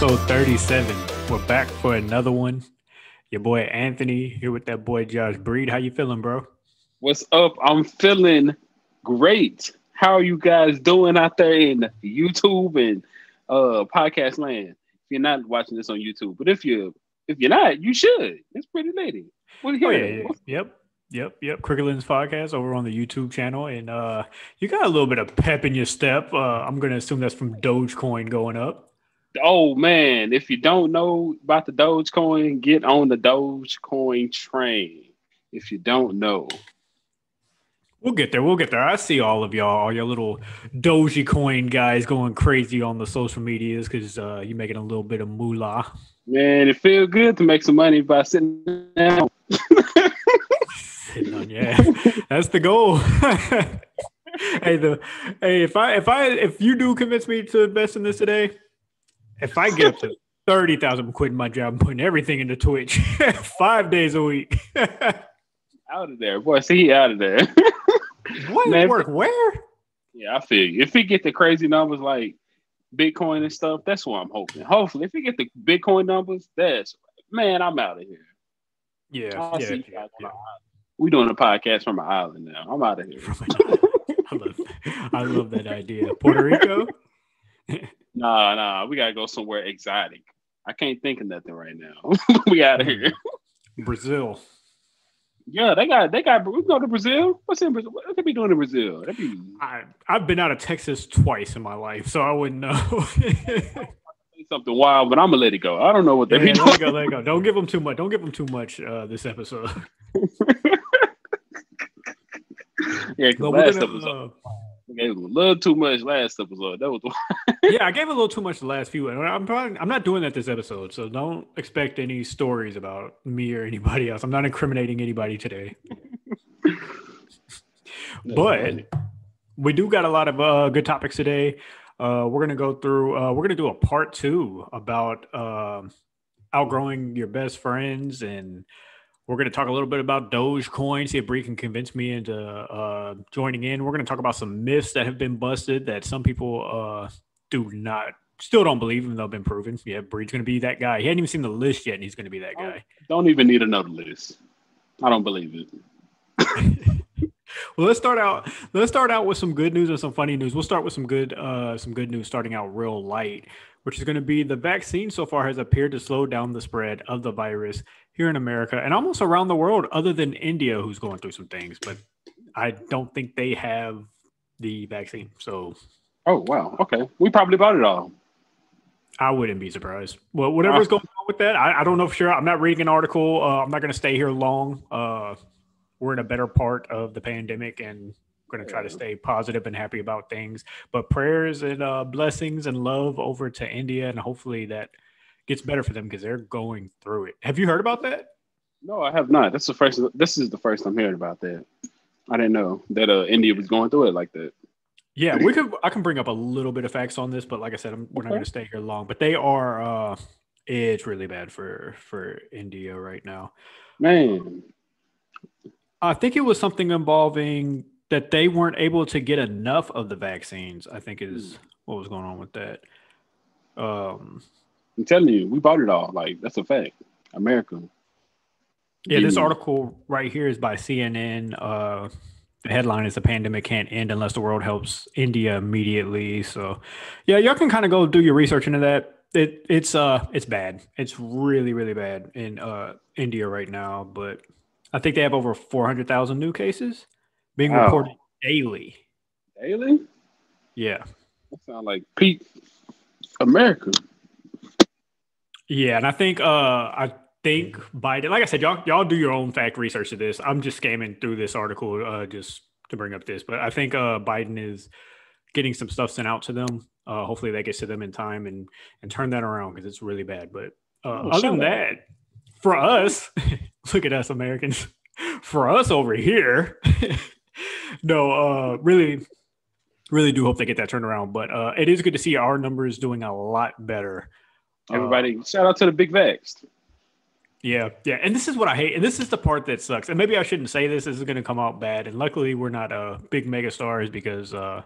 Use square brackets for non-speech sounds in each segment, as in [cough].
episode 37. We're back for another one. Your boy Anthony here with that boy Josh Breed. How you feeling, bro? What's up? I'm feeling great. How are you guys doing out there in YouTube and uh podcast land? If you're not watching this on YouTube, but if you if you're not, you should. It's pretty lady. What oh, yeah, yeah. Yep. Yep, yep. Crickelin's podcast over on the YouTube channel, and uh, you got a little bit of pep in your step. Uh, I'm gonna assume that's from Dogecoin going up oh man, if you don't know about the Dogecoin, get on the Dogecoin train. If you don't know, we'll get there. We'll get there. I see all of y'all, all your little Dogecoin guys going crazy on the social medias because uh, you're making a little bit of moolah. Man, it feels good to make some money by sitting down. sitting on, yeah, that's the goal. [laughs] hey, the hey, if I if I if you do convince me to invest in this today, if I get up to thirty thousand, I'm quitting my job. I'm putting everything into Twitch [laughs] five days a week. [laughs] out of there, boy. See, out of there. [laughs] what Man, work? Where? Yeah, I feel you. If we get the crazy numbers like Bitcoin and stuff, that's what I'm hoping. Hopefully, if we get the Bitcoin numbers, that's man, I'm out of here. Yeah, yeah, yeah, yeah. We doing a podcast from an island now. I'm out of here. I love, I love that idea. Puerto Rico. Nah, nah, we gotta go somewhere exotic. I can't think of nothing right now. [laughs] we out of here. Brazil. Yeah, they got they got. We go to Brazil. What's in Brazil? What could be doing in Brazil? That'd be. I I've been out of Texas twice in my life, so I wouldn't know. [laughs] something wild, but I'm gonna let it go. I don't know what they yeah, be Let go, let go. Don't give them too much. Don't give them too much uh, this episode. [laughs] yeah, last gonna, episode. Uh, gave a little too much last episode. That was one. [laughs] yeah, I gave a little too much the last few. I'm probably I'm not doing that this episode, so don't expect any stories about me or anybody else. I'm not incriminating anybody today. but we do got a lot of uh, good topics today. Uh, we're gonna go through. Uh, we're gonna do a part two about um, outgrowing your best friends and we're going to talk a little bit about Dogecoin, see if Bree can convince me into uh, joining in. We're going to talk about some myths that have been busted that some people uh, do not, still don't believe, even though have been proven. Yeah, Bree's going to be that guy. He hadn't even seen the list yet, and he's going to be that guy. Don't even need another list. I don't believe it. well, let's start out. Let's start out with some good news and some funny news. We'll start with some good, uh, some good news. Starting out real light, which is going to be the vaccine so far has appeared to slow down the spread of the virus here in America and almost around the world, other than India, who's going through some things. But I don't think they have the vaccine. So, oh wow, okay, we probably bought it all. I wouldn't be surprised. Well, whatever's uh, going on with that, I, I, don't know for sure. I'm not reading an article. Uh, I'm not going to stay here long. Uh, we're in a better part of the pandemic, and going to try to stay positive and happy about things. But prayers and uh, blessings and love over to India, and hopefully that gets better for them because they're going through it. Have you heard about that? No, I have not. That's the first. This is the first I'm hearing about that. I didn't know that uh, India was going through it like that. Yeah, we could. I can bring up a little bit of facts on this, but like I said, I'm, we're okay. not going to stay here long. But they are. uh It's really bad for for India right now. Man, I think it was something involving that they weren't able to get enough of the vaccines. I think is hmm. what was going on with that. Um, I'm telling you, we bought it all. Like that's a fact. America. Yeah, this article right here is by CNN. Uh, the headline is "The pandemic can't end unless the world helps India immediately." So, yeah, y'all can kind of go do your research into that. It it's uh it's bad. It's really really bad in uh India right now. But I think they have over four hundred thousand new cases being wow. reported daily. Daily? Yeah. That sounds like peak America. Yeah, and I think uh I think Biden like I said, y'all y'all do your own fact research of this. I'm just scamming through this article uh just to bring up this. But I think uh Biden is getting some stuff sent out to them. Uh hopefully that gets to them in time and and turn that around because it's really bad. But uh, oh, other than that, for us, [laughs] look at us Americans. [laughs] For us over here, [laughs] no, uh really really do hope they get that turned around. But uh it is good to see our numbers doing a lot better Everybody, uh, shout out to the big vax. Yeah, yeah, and this is what I hate, and this is the part that sucks. And maybe I shouldn't say this. This is going to come out bad. And luckily, we're not uh, big mega stars because uh,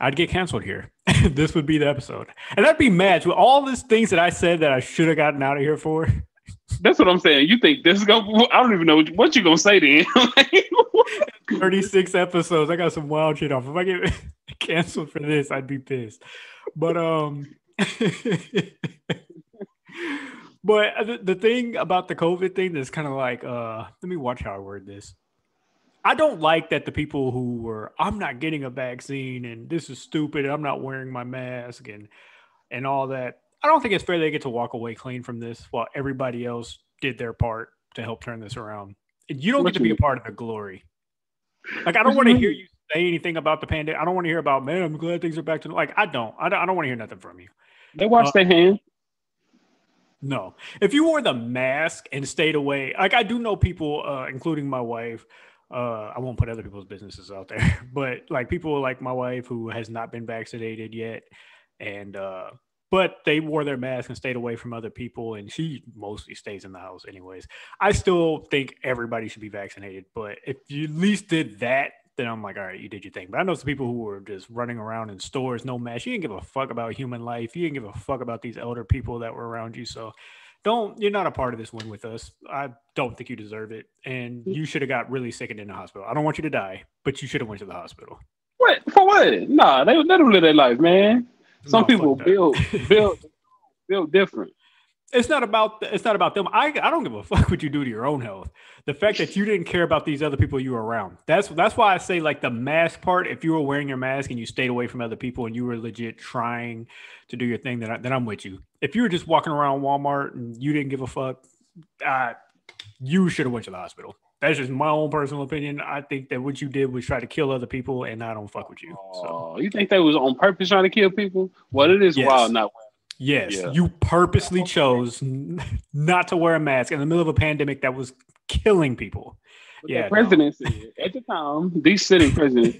I'd get canceled here. [laughs] this would be the episode, and I'd be mad with all these things that I said that I should have gotten out of here for. [laughs] That's what I'm saying. You think this is gonna? I don't even know what you're gonna say then. [laughs] 36 episodes. I got some wild shit off. If I get canceled for this, I'd be pissed. But um, [laughs] but the, the thing about the COVID thing that's kind of like, uh, let me watch how I word this. I don't like that the people who were, I'm not getting a vaccine and this is stupid. I'm not wearing my mask and and all that. I don't think it's fair they get to walk away clean from this while everybody else did their part to help turn this around. You don't get to be a part of the glory. Like I don't want to hear you say anything about the pandemic. I don't want to hear about man. I'm glad things are back to like. I don't. I don't, I don't want to hear nothing from you. They wash uh, their hands. No, if you wore the mask and stayed away, like I do know people, uh, including my wife. Uh, I won't put other people's businesses out there, [laughs] but like people like my wife who has not been vaccinated yet, and uh, but they wore their mask and stayed away from other people and she mostly stays in the house anyways i still think everybody should be vaccinated but if you at least did that then i'm like all right you did your thing. But i know some people who were just running around in stores no mask. You didn't give a fuck about human life. You didn't give a fuck about these elder people that were around you. So don't you're not a part of this win with us. I don't think you deserve it. And mm. you should have got really sick and in the hospital. I don't want you to die but you should have went to the hospital. What? For what? Nah they, they don't live their life man. Some no, people build build [laughs] build different. It's not about it's not about them. I, I don't give a fuck what you do to your own health. The fact that you didn't care about these other people you were around. That's that's why I say like the mask part. If you were wearing your mask and you stayed away from other people and you were legit trying to do your thing, then I, then I'm with you. If you were just walking around Walmart and you didn't give a fuck, uh, you should have went to the hospital. That's just my own personal opinion. I think that what you did was try to kill other people, and I don't fuck with you. So oh, you think they was on purpose trying to kill people? Well, it is yes. wild not Yes, yeah. you purposely chose [laughs] not to wear a mask in the middle of a pandemic that was killing people. But yeah, the president no. said at the time, these sitting [laughs] presidents,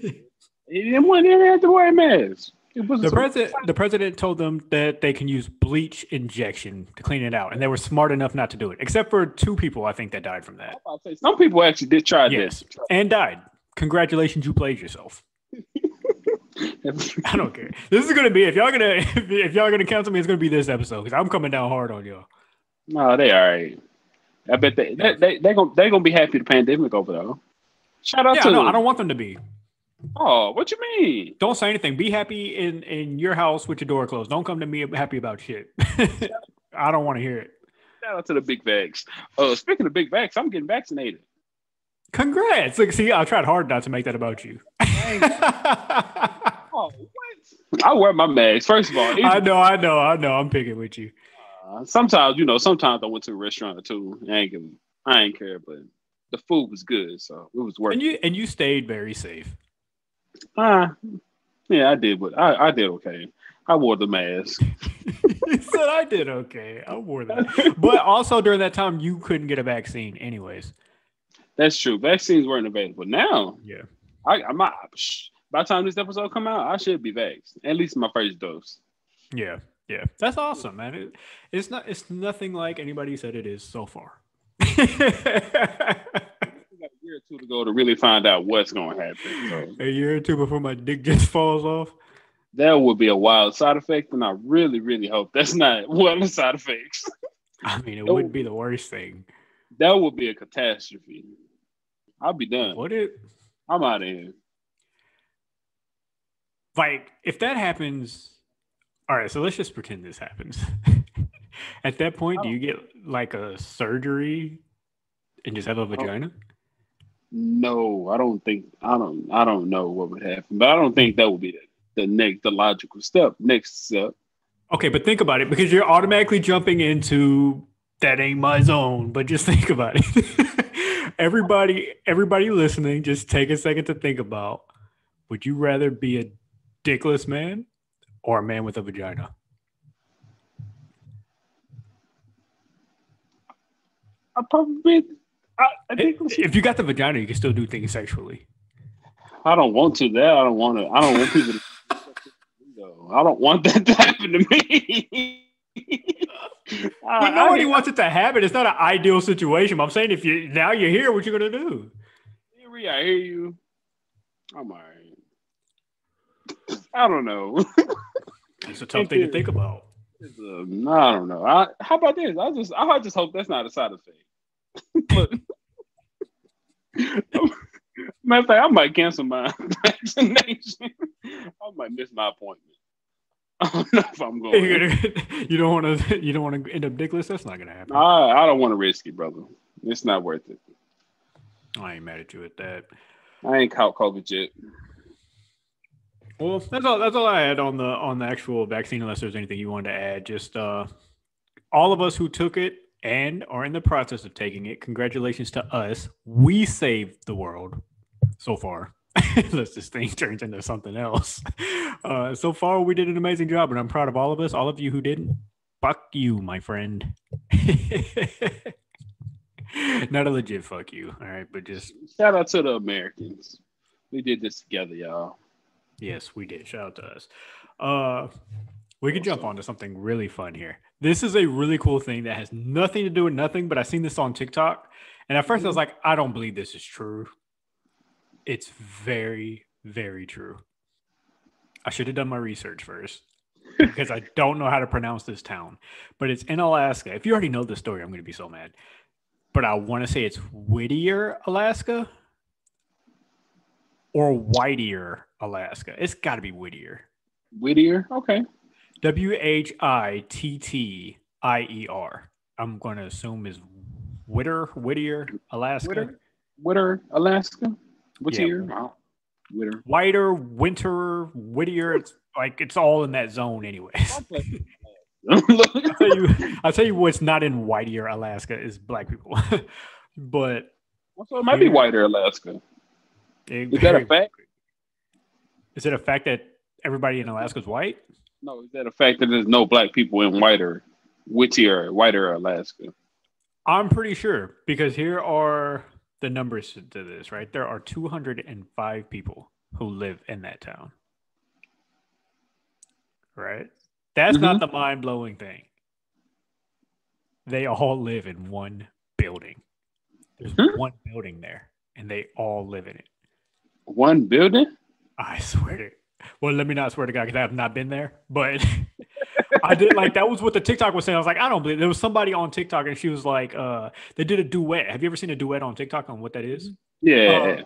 he didn't want to have to wear a mask the president the president told them that they can use bleach injection to clean it out, and they were smart enough not to do it. Except for two people, I think that died from that. Some people actually did try yes, this and died. Congratulations, you played yourself. [laughs] I don't care. This is gonna be if y'all gonna [laughs] if, if y'all gonna cancel me, it's gonna be this episode because I'm coming down hard on y'all. No, they all right. I bet they they they they gonna they gonna be happy the pandemic over though. Shout out yeah, to no, them. I don't want them to be. Oh, what you mean? Don't say anything. Be happy in in your house with your door closed. Don't come to me happy about shit. [laughs] I don't want to hear it. Shout out to the big vax. Uh, speaking of big vax, I'm getting vaccinated. Congrats! Look, see, I tried hard not to make that about you. [laughs] oh, what? I wear my mask. First of all, I know, I know, I know. I'm picking with you. Uh, sometimes, you know, sometimes I went to a restaurant or two. I ain't, giving, I ain't care, but the food was good, so it was worth. And you and you stayed very safe. Ah, uh, yeah, I did, but I, I did okay. I wore the mask. [laughs] he said I did okay. I wore that, but also during that time you couldn't get a vaccine, anyways. That's true. Vaccines weren't available. Now, yeah, I, I'm not. By the time this episode come out, I should be vaxxed. At least my first dose. Yeah, yeah, that's awesome, man. It, it's not. It's nothing like anybody said it is so far [laughs] a year or two to go to really find out what's going to happen. So, a year or two before my dick just [laughs] falls off. That would be a wild side effect, and I really, really hope that's not [laughs] one of the side effects. I mean, it would be the worst thing. That would be a catastrophe. I'll be done. Would it? I'm out of here. Like, if that happens, all right. So let's just pretend this happens. [laughs] At that point, do you get like a surgery and just have a oh. vagina? No, I don't think I don't I don't know what would happen, but I don't think that would be the, the next the logical step. Next step. Okay, but think about it because you're automatically jumping into that ain't my zone. But just think about it. [laughs] everybody, everybody listening, just take a second to think about: Would you rather be a dickless man or a man with a vagina? I probably I, I think if you got the vagina, you can still do things sexually. I don't want to. That I don't want to. I don't want people to. I don't want that to happen to me. [laughs] Oh, but nobody I, wants it to happen. It's not an ideal situation. But I'm saying if you now you're here, what you gonna do? I hear you. I'm all right. I don't know. [laughs] It's a tough thing to think about. It's a, I don't know. I, how about this? I just I just hope that's not a side effect. [laughs] but, [laughs] matter of fact, I might cancel my vaccination. I might miss my appointment. [laughs] I don't know if I'm going. [laughs] you don't want to. You don't want to end up dickless. That's not gonna happen. I, I don't want to risk it, brother. It's not worth it. I ain't mad at you at that. I ain't caught COVID yet. Well, that's all. That's all I had on the on the actual vaccine. Unless there's anything you wanted to add, just uh, all of us who took it and are in the process of taking it. Congratulations to us. We saved the world so far. [laughs] Unless this thing turns into something else. [laughs] Uh, so far, we did an amazing job, and I'm proud of all of us. All of you who didn't, fuck you, my friend. [laughs] Not a legit fuck you. All right, but just shout out to the Americans. We did this together, y'all. Yes, we did. Shout out to us. Uh, we can jump on to something really fun here. This is a really cool thing that has nothing to do with nothing, but I seen this on TikTok. And at 1st I was mm-hmm. like, I don't believe this is true. It's very, very true. I should have done my research first [laughs] because I don't know how to pronounce this town, but it's in Alaska. If you already know the story, I'm going to be so mad. But I want to say it's Whittier, Alaska or Whittier, Alaska. It's got to be Whittier. Whittier, okay. W H I T T I E R. I'm going to assume is Whitter, Whittier, Alaska. Whitter, Whitter Alaska. Whittier. Yeah. Whitter. Whiter, Winter, Whittier. It's like it's all in that zone, anyways. [laughs] I'll tell you, I'll tell you what's not in Whittier, Alaska is black people. [laughs] but so it might be Whiter, Alaska. It, is that a fact? Is it a fact that everybody in Alaska is white? No, is that a fact that there's no black people in whiter, Whittier, whiter Alaska? I'm pretty sure because here are the numbers to this, right? There are 205 people who live in that town. Right? That's mm-hmm. not the mind blowing thing. They all live in one building. There's mm-hmm. one building there, and they all live in it. One building? I [laughs] swear to well, let me not swear to God because I have not been there, but [laughs] I did like that was what the TikTok was saying. I was like, I don't believe there was somebody on TikTok and she was like, uh, they did a duet. Have you ever seen a duet on TikTok on what that is? Yeah. Uh,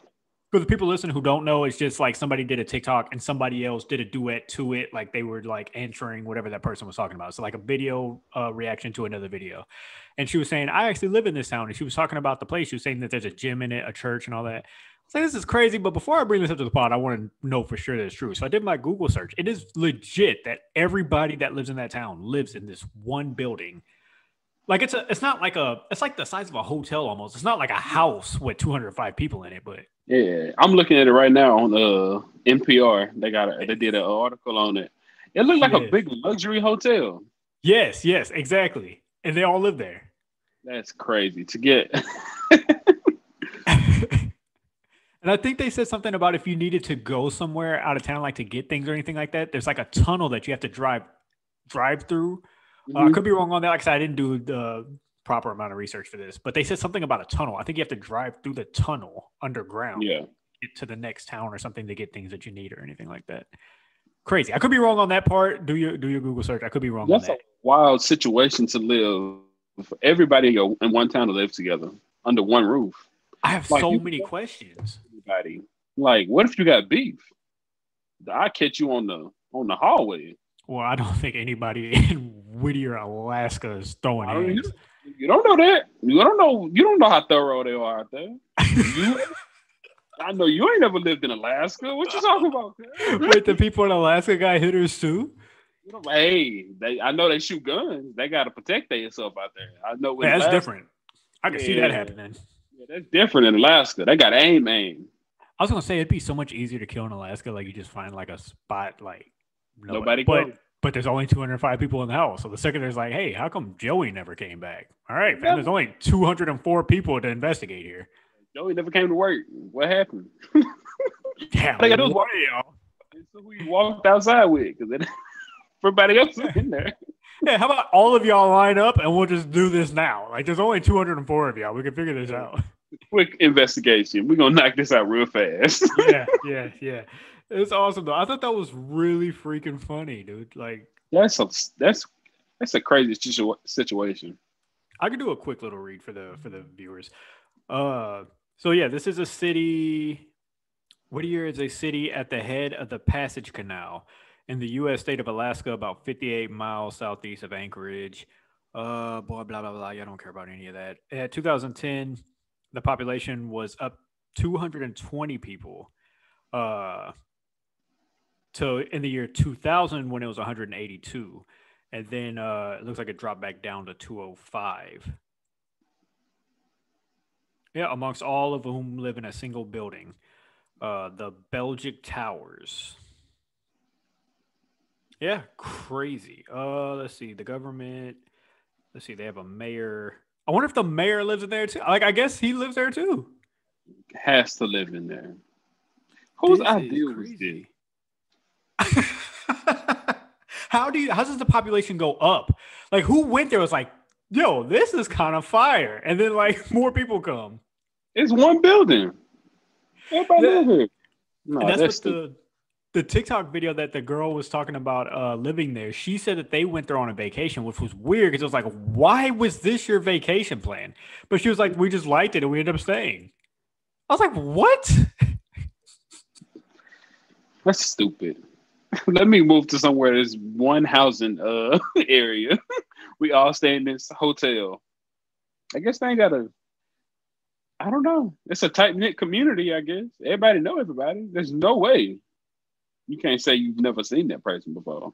for the people listening who don't know, it's just like somebody did a TikTok and somebody else did a duet to it, like they were like answering whatever that person was talking about. So like a video uh, reaction to another video. And she was saying, I actually live in this town. And she was talking about the place. She was saying that there's a gym in it, a church, and all that. Say this is crazy, but before I bring this up to the pod, I want to know for sure that it's true. So I did my Google search. It is legit that everybody that lives in that town lives in this one building. Like it's a, it's not like a, it's like the size of a hotel almost. It's not like a house with 205 people in it, but yeah, I'm looking at it right now on uh NPR. They got a, they did an article on it. It looked like a big luxury hotel. Yes, yes, exactly. And they all live there. That's crazy to get. [laughs] And I think they said something about if you needed to go somewhere out of town, like to get things or anything like that, there's like a tunnel that you have to drive drive through. Mm-hmm. Uh, I mm-hmm. could be wrong on that. Like I, said, I didn't do the proper amount of research for this, but they said something about a tunnel. I think you have to drive through the tunnel underground. Yeah. Get to the next town or something to get things that you need or anything like that. Crazy. I could be wrong on that part. Do your do your Google search. I could be wrong. That's that. a wild situation to live. Everybody in one town to live together under one roof. I have like, so many questions Like, what if you got beef? I catch you on the on the hallway. Well, I don't [laughs] think anybody in Whittier, Alaska, is throwing you don't know that. You don't know. You don't know how thorough they are out there. You, [laughs] I know you ain't never lived in Alaska. What you talking about? Wait, the people in Alaska got hitters too. Hey, they, I know they shoot guns. They got to protect themselves out there. I know. Yeah, that's Alaska, different. I can yeah, see that happening. Yeah, that's different in Alaska. They got aim, aim. I was gonna say it'd be so much easier to kill in Alaska. Like you just find like a spot, like nobody. But goes. but there's only 205 people in the house. So the secretary's like, "Hey, how come Joey never came back?" All right, man, there's only 204 people to investigate here. Joey never came to work. What happened? [laughs] yeah, I got what, y'all. So who you walked outside with? Because [laughs] everybody else is in there. Yeah, how about all of y'all line up and we'll just do this now? Like, there's only 204 of y'all. We can figure this out quick investigation. We're gonna knock this out real fast. [laughs] yeah, [laughs] yeah, yeah. It's awesome though. I thought that was really freaking funny, dude. Like that's a that's that's a crazy situ- situation. I could do a quick little read for the for the viewers. Uh, so yeah, this is a city. Whittier is a city at the head of the Passage Canal in the U.S. state of Alaska, about 58 miles southeast of Anchorage. Uh, blah blah blah blah. I don't care about any of that. At 2010, the population was up 220 people. Uh, in the year 2000 when it was 182 and then uh, it looks like it dropped back down to 205. Yeah, amongst all of whom live in a single building, uh, the Begich Towers. Yeah, crazy. Uh, let's see, the government. Let's see, they have a mayor. I wonder if the mayor lives in there too. Like, I guess he lives there too. Has to live in there. Whose idea was this? [laughs] how do you how does the population go up? Like who went there was like, yo, this is kind of fire. And then like [laughs] more people come. It's one building. Everybody that, live here. No, that's, that's what the the TikTok video that the girl was talking about uh, living there, she said that they went there on a vacation, which was weird because it was like, why was this your vacation plan? But she was like, we just liked it and we ended up staying. I was like, what? [laughs] That's stupid. [laughs] let me move to somewhere there's one housing uh [laughs] area. we all stay in this hotel. I guess they ain't got a I don't know. It's a tight knit community, I guess. Everybody know everybody. There's no way you can't say you've never seen that person before.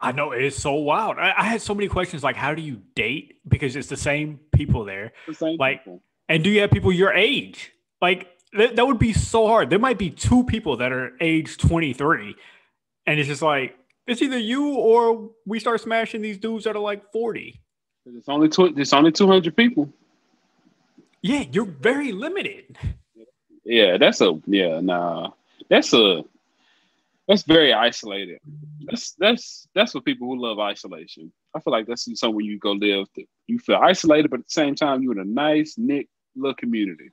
I know it's so wild. I, I, had so many questions like, how do you date? Because it's the same people there. The same like, people. and do you have people your age? Like, th- that would be so hard. There might be two people that are age 23 and it's just like it's either you or we start smashing these dudes that are like 40. It's only tw- it's only 200 people. Yeah, you're very limited. Yeah, that's a yeah, nah. That's a that's very isolated. That's that's that's for people who love isolation. I feel like that's somewhere you go live. That you feel isolated, but at the same time, you're in a nice, knit little community.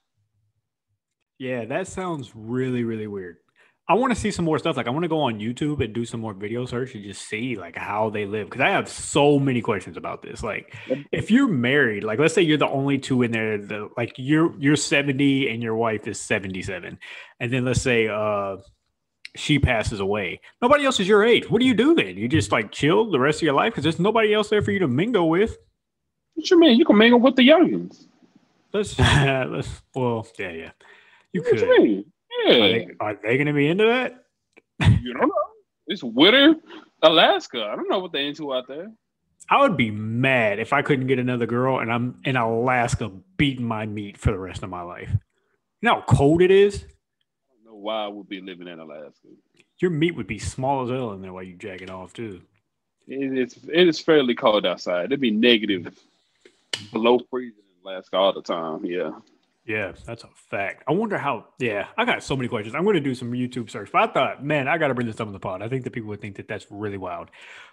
Yeah, that sounds really, really weird. I want to see some more stuff. Like I want to go on YouTube and do some more video search and just see like how they live because I have so many questions about this. Like if you're married, like let's say you're the only two in there, the like you're you're 70 and your wife is 77, and then let's say uh she passes away. Nobody else is your age. What do you do then? You just like chill the rest of your life because there's nobody else there for you to mingle with. What you mean? You can mingle with the youngins. Let's [laughs] let's well yeah yeah. You what could. You yeah. Are they, are they going to be into that? you don't know. It's winter, Alaska. I don't know what they're into out there. I would be mad if I couldn't get another girl and I'm in Alaska beating my meat for the rest of my life. You know how cold it is? I don't know why I would be living in Alaska. Your meat would be small as hell in there while you jack it off too. It, it's it is fairly cold outside. It'd be negative below freezing in Alaska all the time. Yeah. Yeah, that's a fact. I wonder how. Yeah, I got so many questions. I'm going to do some YouTube search, but I thought, man, I got to bring this up in the pod. I think that people would think that that's really wild.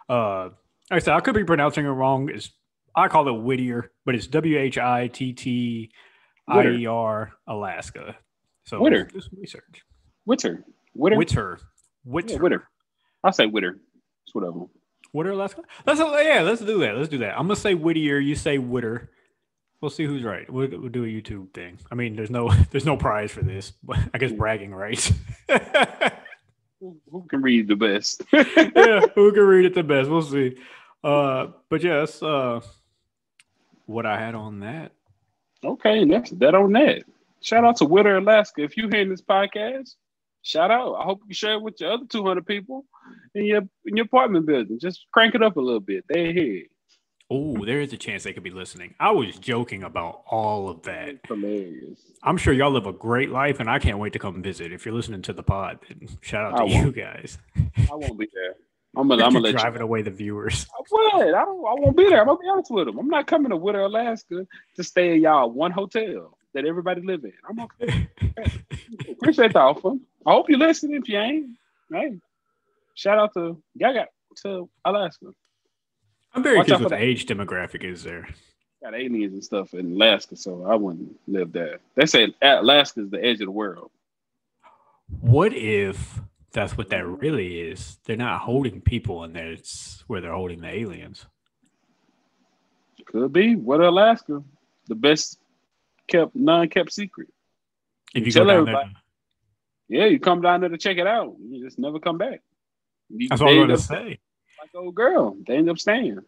Uh, like I said, I could be pronouncing it wrong. It's I call it Whittier, but it's W H I T T I E R Alaska. So Witter. do some research. Witter. Witter. Witter. Witter. Yeah, Witter. I'll say Witter. It's whatever. Witter, Alaska. Let's yeah, let's do that. Let's do that. I'm gonna say Whittier. You say Witter. We'll see who's right. We'll, we'll, do a YouTube thing. I mean, there's no [laughs] there's no prize for this, but I guess bragging rights. [laughs] who, can read the best? [laughs] yeah, who can read it the best? We'll see. Uh, but yeah, that's uh, what I had on that. Okay, that's that on that. Shout out to Witter, Alaska. If you hearing this podcast, shout out. I hope you share it with your other 200 people in your in your apartment building. Just crank it up a little bit. They're here. Oh, there is a chance they could be listening. I was joking about all of that. Hilarious. I'm sure y'all live a great life, and I can't wait to come visit. If you're listening to the pod, shout out to you guys. I won't be there. I'm gonna, [laughs] I'm gonna let driving you. away the viewers. What? I don't. I won't be there. I'm gonna be honest with them. I'm not coming to Witter, Alaska, to stay at y'all one hotel that everybody live in. I'm okay. Appreciate the offer. I hope you listen. If you ain't, hey, shout out to y'all got to Alaska. I'm very Watch curious what the age demographic is there. Got aliens and stuff in Alaska, so I wouldn't live there. They say Alaska is the edge of the world. What if that's what that really is. They're not holding people in there. It's where they're holding the aliens. Could be. What Alaska? The best kept, non-kept secret. If you Tell go down everybody. there, Yeah, you come down there to check it out. You just never come back. You, that's what I'm gonna say. like old girl. They end up staying.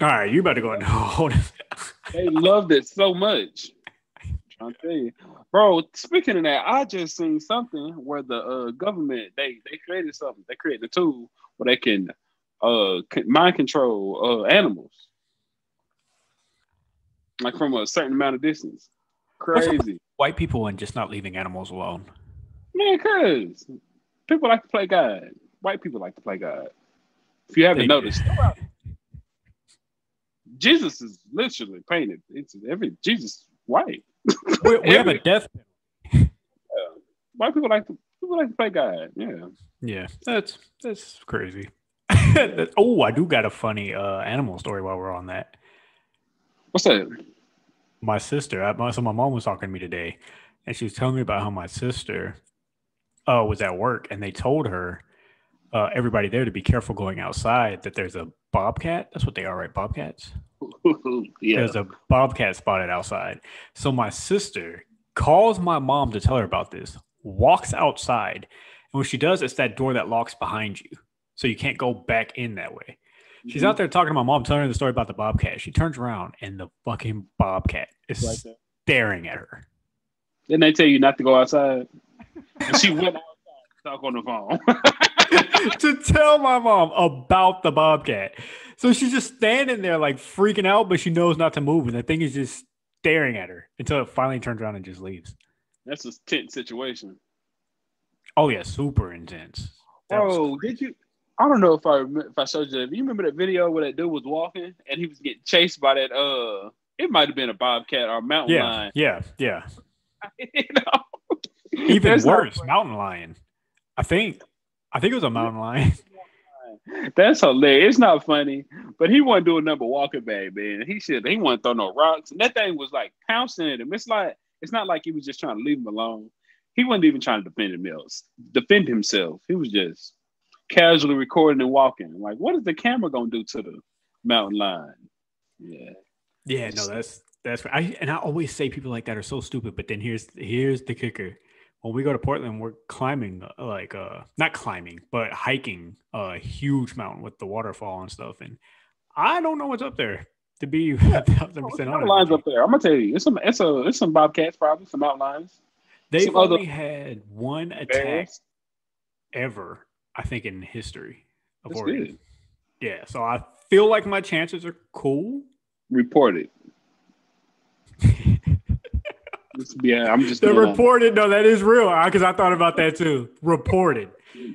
All right, you better go and hold it. [laughs] They loved it so much. I'm tell you, bro. Speaking of that, I just seen something where the uh, government they they created something. They created a tool where they can uh mind control uh animals, like from a certain amount of distance. What's up with- Crazy, White people and just not leaving animals alone. man. Cause people like to play God. White people like to play God. If you haven't They- noticed, Jesus is literally painted. It's every Jesus white. [laughs] We, we have a death. White people like to people like to play God. Yeah. Yeah, that's that's crazy. [laughs] oh, I do got a funny uh, animal story while we're on that. What's that? my sister, I, so my mom was talking to me today, and she was telling me about how my sister uh, was at work, and they told her uh, everybody there to be careful going outside. That there's a bobcat. That's what they are, right? Bobcats. [laughs] yeah. There's a bobcat spotted outside. So my sister calls my mom to tell her about this. Walks outside, and when she does, it's that door that locks behind you, so you can't go back in that way. She's Mm-hmm. out there talking to my mom, telling her the story about the bobcat. She turns around, and the fucking bobcat is Right there. staring at her. Didn't they tell you not to go outside? And she went outside to talk on the phone. [laughs] to tell my mom about the bobcat. So she's just standing there like freaking out, but she knows not to move. And the thing is just staring at her until it finally turns around and just leaves. That's a tense situation. Oh, yeah, super intense. That was- Bro, did you? I don't know if I if I showed you. that. You remember that video where that dude was walking and he was getting chased by that? Uh, it might have been a bobcat or a mountain yeah, lion. yeah, yeah. [laughs] you know? Even That's worse, mountain lion. I think, I think it was a mountain lion. [laughs] That's hilarious. It's not funny, but he wasn't doing number walking back, man. He should. He wasn't throw no rocks, and that thing was like pouncing at him. It's like it's not like he was just trying to leave him alone. He wasn't even trying to defend himself. Defend himself. He was just casually recording and walking. Like, what is the camera gonna do to the mountain lion? Yeah, Yeah, no, that's that's I and I always say people like that are so stupid, but then here's here's the kicker. When we go to Portland, we're climbing like uh not climbing, but hiking a huge mountain with the waterfall and stuff. And I don't know what's up there to be [laughs] a thousand Oh, percent honest. up there. I'm gonna tell you, it's some, it's a, it's some bobcats probably, some mountain lions. They've some other- only had one attack Bears. ever, I think, in history of That's Oregon. good. Yeah, so I feel like my chances are cool. Reported. [laughs] Yeah, I'm just. The reported, no, that is real because I thought about that too. Reported.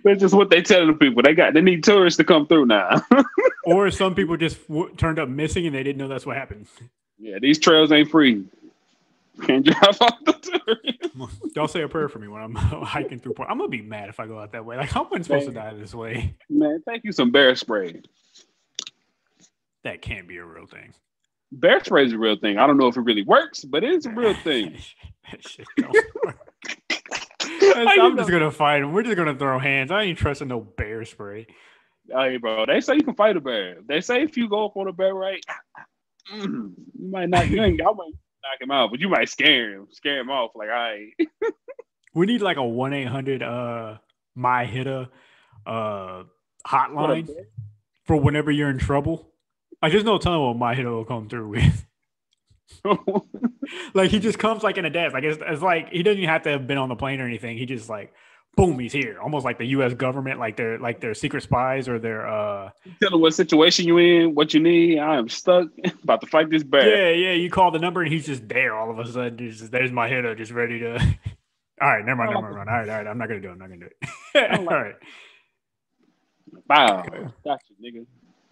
That's just what they telling the people. They got they need tourists to come through now. or [laughs] some people just w- turned up missing and they didn't know that's what happened. yeah, these trails ain't free. Can't drive off the tourists. Y'all say a prayer for me when I'm [laughs] hiking through Port. I'm gonna be mad if I go out that way. Like I wasn't supposed to die this way. Man, thank you some bear spray. That can't be a real thing. Bear spray is a real thing. I don't know if it really works, but it's a real [laughs] thing. that shit don't [laughs] work. I'm just gonna fight him. We're just gonna throw hands. I ain't trusting no bear spray. Hey, bro, they say you can fight a bear. They say if you go up on a bear, right, [clears throat] you might not. You ain't. I might knock him out, but you might scare him. Scare him off. Like, all right. [laughs] We need like a one eight hundred uh my hitter uh hotline for whenever you're in trouble. Like there's no telling what my hitter will come through with. [laughs] [laughs] like he just comes like in a dash. Like it's, it's like he doesn't even have to have been on the plane or anything. He just like boom, he's here. Almost like the U.S. government, like they're like their secret spies or their uh Tell them what situation you in, what you need. I am stuck, [laughs] about to fight this bear. yeah yeah. You call the number and he's just there all of a sudden. Just, there's my hitter, just ready to. [laughs] all right, never mind, never mind. All right, all right. I'm not gonna do it. I'm not gonna do it. [laughs] all right. Wow, gotcha, nigga.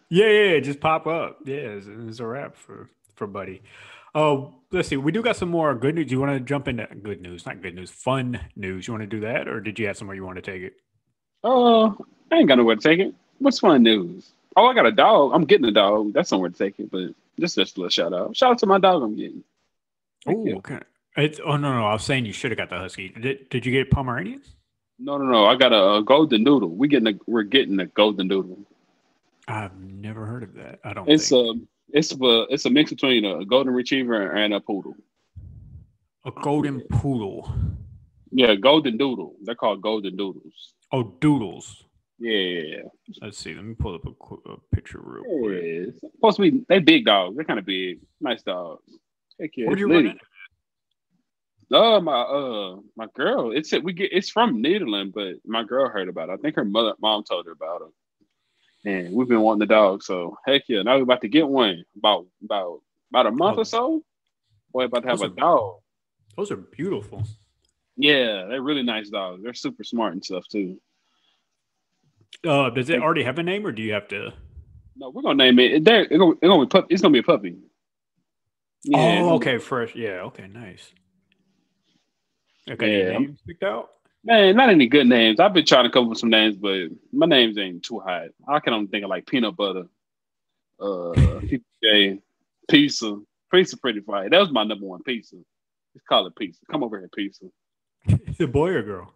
Yeah, yeah, yeah, just pop up. Yeah, it's, it's a wrap for for Buddy. Oh, let's see. We do got some more good news. Do you want to jump into good news? Not good news, fun news. You want to do that, or did you have somewhere you want to take it? Oh, I ain't got nowhere to take it. What's fun news? Oh, I got a dog. I'm getting a dog. That's somewhere to take it, but just just a little shout out. Shout out to my dog. I'm getting. Oh, okay. It's oh no no. I was saying you should have got the husky. Did, did you get Pomeranian? No, no, no. I got a, a golden doodle. We getting a, we're getting a golden doodle. I've never heard of that. I don't. It's think. a it's a it's a mix between a golden retriever and a poodle. a golden poodle. Yeah, golden doodle. They're called golden doodles. Oh, doodles. Yeah. Let's see. Let me pull up a, a picture real quick. Yeah, supposed to be they big dogs. They're kind of big, nice dogs. Heck yeah, Where'd you lit. run into? Uh, my uh, my girl. It's we get. It's from Netherlands, but my girl heard about it. I think her mother, mom told her about it. And we've been wanting the dog, so heck yeah. Now we're about to get one. About about about a month Oh. or so. Boy, about to have a are- dog. Those are beautiful. Yeah, they're really nice dogs. They're super smart and stuff too. Uh, does it already have a name, or do you have to? No, we're gonna name it. They're, it's gonna, be pup. It's gonna be a puppy. Yeah, oh, okay, fresh. Yeah, okay, nice. Okay, Yeah. picked out. Man, not any good names. I've been trying to come up with some names, but my names ain't too hot. I can only think of like peanut butter, uh, PJ, pizza. Pizza pretty fire. That was my number one pizza. Let's call it pizza. Come over here, pizza. [laughs] It's a boy or girl.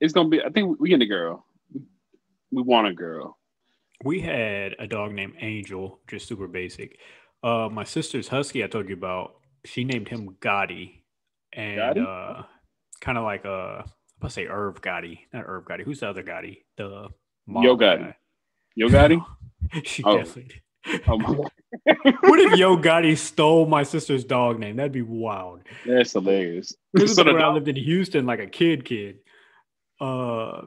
It's gonna be. I think we get a girl. We want a girl. We had a dog named Angel, just super basic. Uh, my sister's husky, I told you about. She named him Gotti, and Gotti? uh, kind of like uh, I'm say Irv Gotti, not Irv Gotti. Who's the other Gotti? The Yo Gotti. guy. Yo Gotti. [laughs] she Oh. definitely. Oh my [laughs] What if Yo [laughs] Gotti stole my sister's dog name? That'd be wild. That's hilarious. This is when I lived in Houston, like a kid, kid. Uh,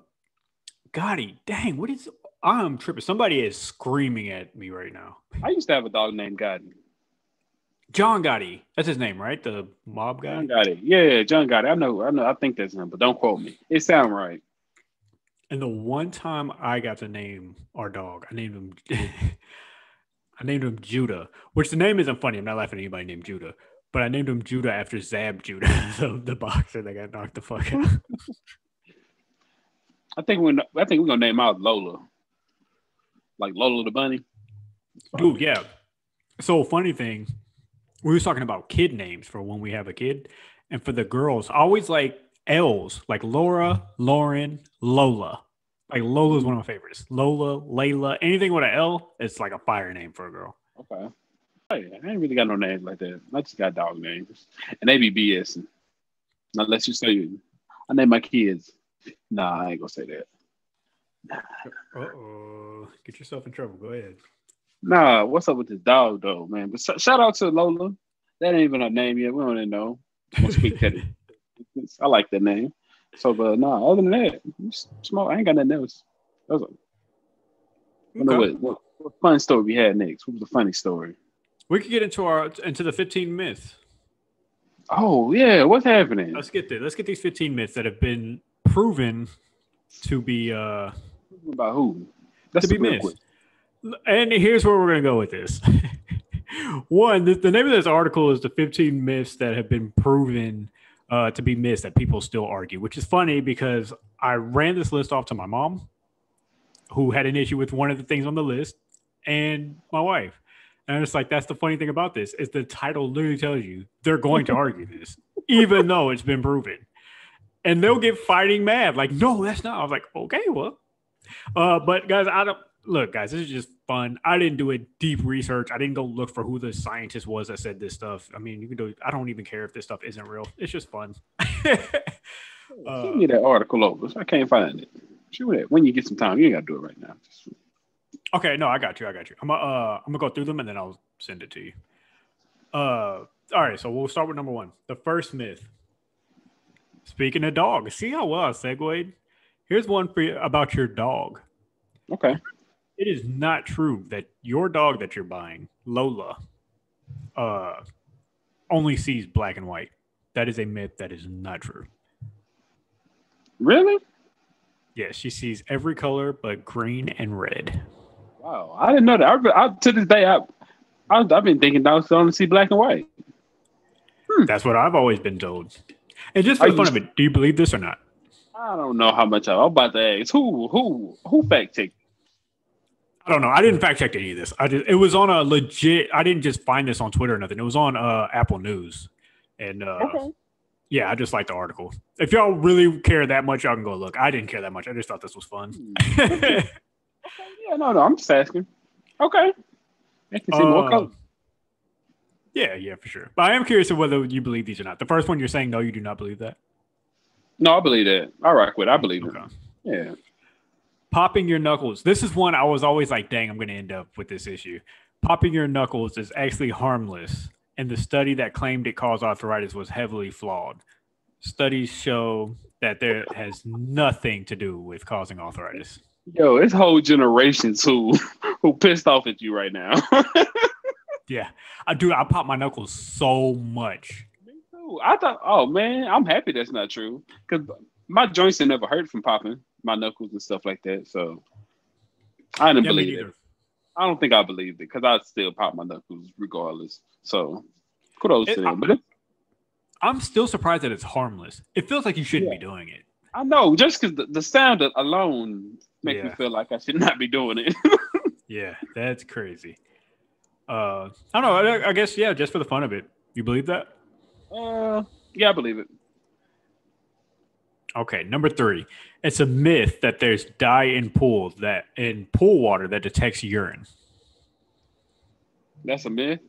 Gotti, dang, what is? I'm tripping. Somebody is screaming at me right now. I used to have a dog named Gotti. John Gotti, that's his name, right? The mob guy. John Gotti. Yeah, John Gotti. I know. I know. I think that's him, but don't quote me. It sound right. And the one time I got to name our dog, I named him. [laughs] I named him Judah, which the name isn't funny. I'm not laughing at anybody named Judah, but I named him Judah after Zab Judah, [laughs] the, the boxer that got knocked the fuck out. [laughs] I think we're. I think we're gonna name out Lola. Like Lola the bunny. Dude, yeah. So funny thing, we was talking about kid names for when we have a kid, and for the girls, always like L's, like Laura, Lauren, Lola. Like Lola is one of my favorites. Lola, Layla, anything with an L, it's like a fire name for a girl. Okay. Hey, I ain't really got no names like that. I just got dog names, and they be BS. Unless you say I name my kids. Nah, I ain't gonna say that. Uh oh, get yourself in trouble. Go ahead. Nah, what's up with this dog though, man? But sh- shout out to Lola. That ain't even her name yet. We don't even know. We'll speak to it. [laughs] I like that name. So, but nah, other than that, small. I ain't got nothing else. That was a, I know Okay. what, what, what fun story we had next. What was the funny story? We could get into our into the 15 myths. Oh yeah, what's happening? Let's get there. Let's get these 15 myths that have been proven to be uh About who? That's to be quick. And here's where we're going to go with this. [laughs] One, the, the name of this article is the 15 myths that have been proven uh, to be missed that people still argue, which is funny because I ran this list off to my mom, who had an issue with one of the things on the list, and my wife. And it's like that's the funny thing about this is the title literally tells you they're going to argue this, [laughs] even though it's been proven. And they'll get fighting mad, like, no, that's not. I was like, okay, well. Uh, but guys, I don't look, guys, this is just fun. I didn't do a deep research. I didn't go look for who the scientist was that said this stuff. I mean, you can do I don't even care if this stuff isn't real. It's just fun. [laughs] Uh, Send me that article over. I can't find it. Shoot it when you get some time. You ain't gotta do it right now. Just- Okay, no, I got you. I got you. I'm gonna uh, I'm gonna go through them and then I'll send it to you. Uh, all right. So we'll start with number one. The first myth. Speaking of dogs, see how well I segued. Here's one for you about your dog. Okay. It is not true that your dog that you're buying, Lola, uh, only sees black and white. That is a myth. That is not true. Really? Yeah, she sees every color but green and red. Wow. I didn't know that. I, I, to this day, I, I, I've been thinking I was only see black and white. That's what I've always been told. And just for the fun of it, do you believe this or not? I don't know how much I'm about to ask. Who, who, who fact checked? I don't know. I didn't fact check any of this. I just it was on a legit. I didn't just find this on Twitter or nothing. It was on uh, Apple News, and uh, Okay. Yeah, I just like the article. If y'all really care that much, y'all can go look. I didn't care that much. I just thought this was fun. Hmm. [laughs] okay, yeah, no, no, I'm just asking. Okay. I can see more Uh, color. Yeah, yeah, for sure. But I am curious of whether you believe these or not. The first one you're saying no, you do not believe that. No, I believe that. I rock with it. I believe Okay. it. Yeah. Popping your knuckles. This is one I was always like, dang, I'm going to end up with this issue. Popping your knuckles is actually harmless, and the study that claimed it caused arthritis was heavily flawed. Studies show that there has nothing to do with causing arthritis. Yo, it's whole generations who who pissed off at you right now. [laughs] Yeah, I do. I pop my knuckles so much. Me too. I thought, oh man, I'm happy that's not true because my joints have never hurt from popping my knuckles and stuff like that. So I didn't Yeah, believe it. I don't think I believed it because I still pop my knuckles regardless. So kudos It- to them. But it, I'm still surprised that it's harmless. It feels like you shouldn't Yeah. be doing it. I know just because the, the sound alone makes me feel like I should [laughs] not be doing it. [laughs] Yeah, that's crazy. Uh, I don't know. I, I guess yeah, just for the fun of it. You believe that? uh, yeah, I believe it. Okay, number three. It's a myth that there's dye in pool that in pool water that detects urine. That's a myth.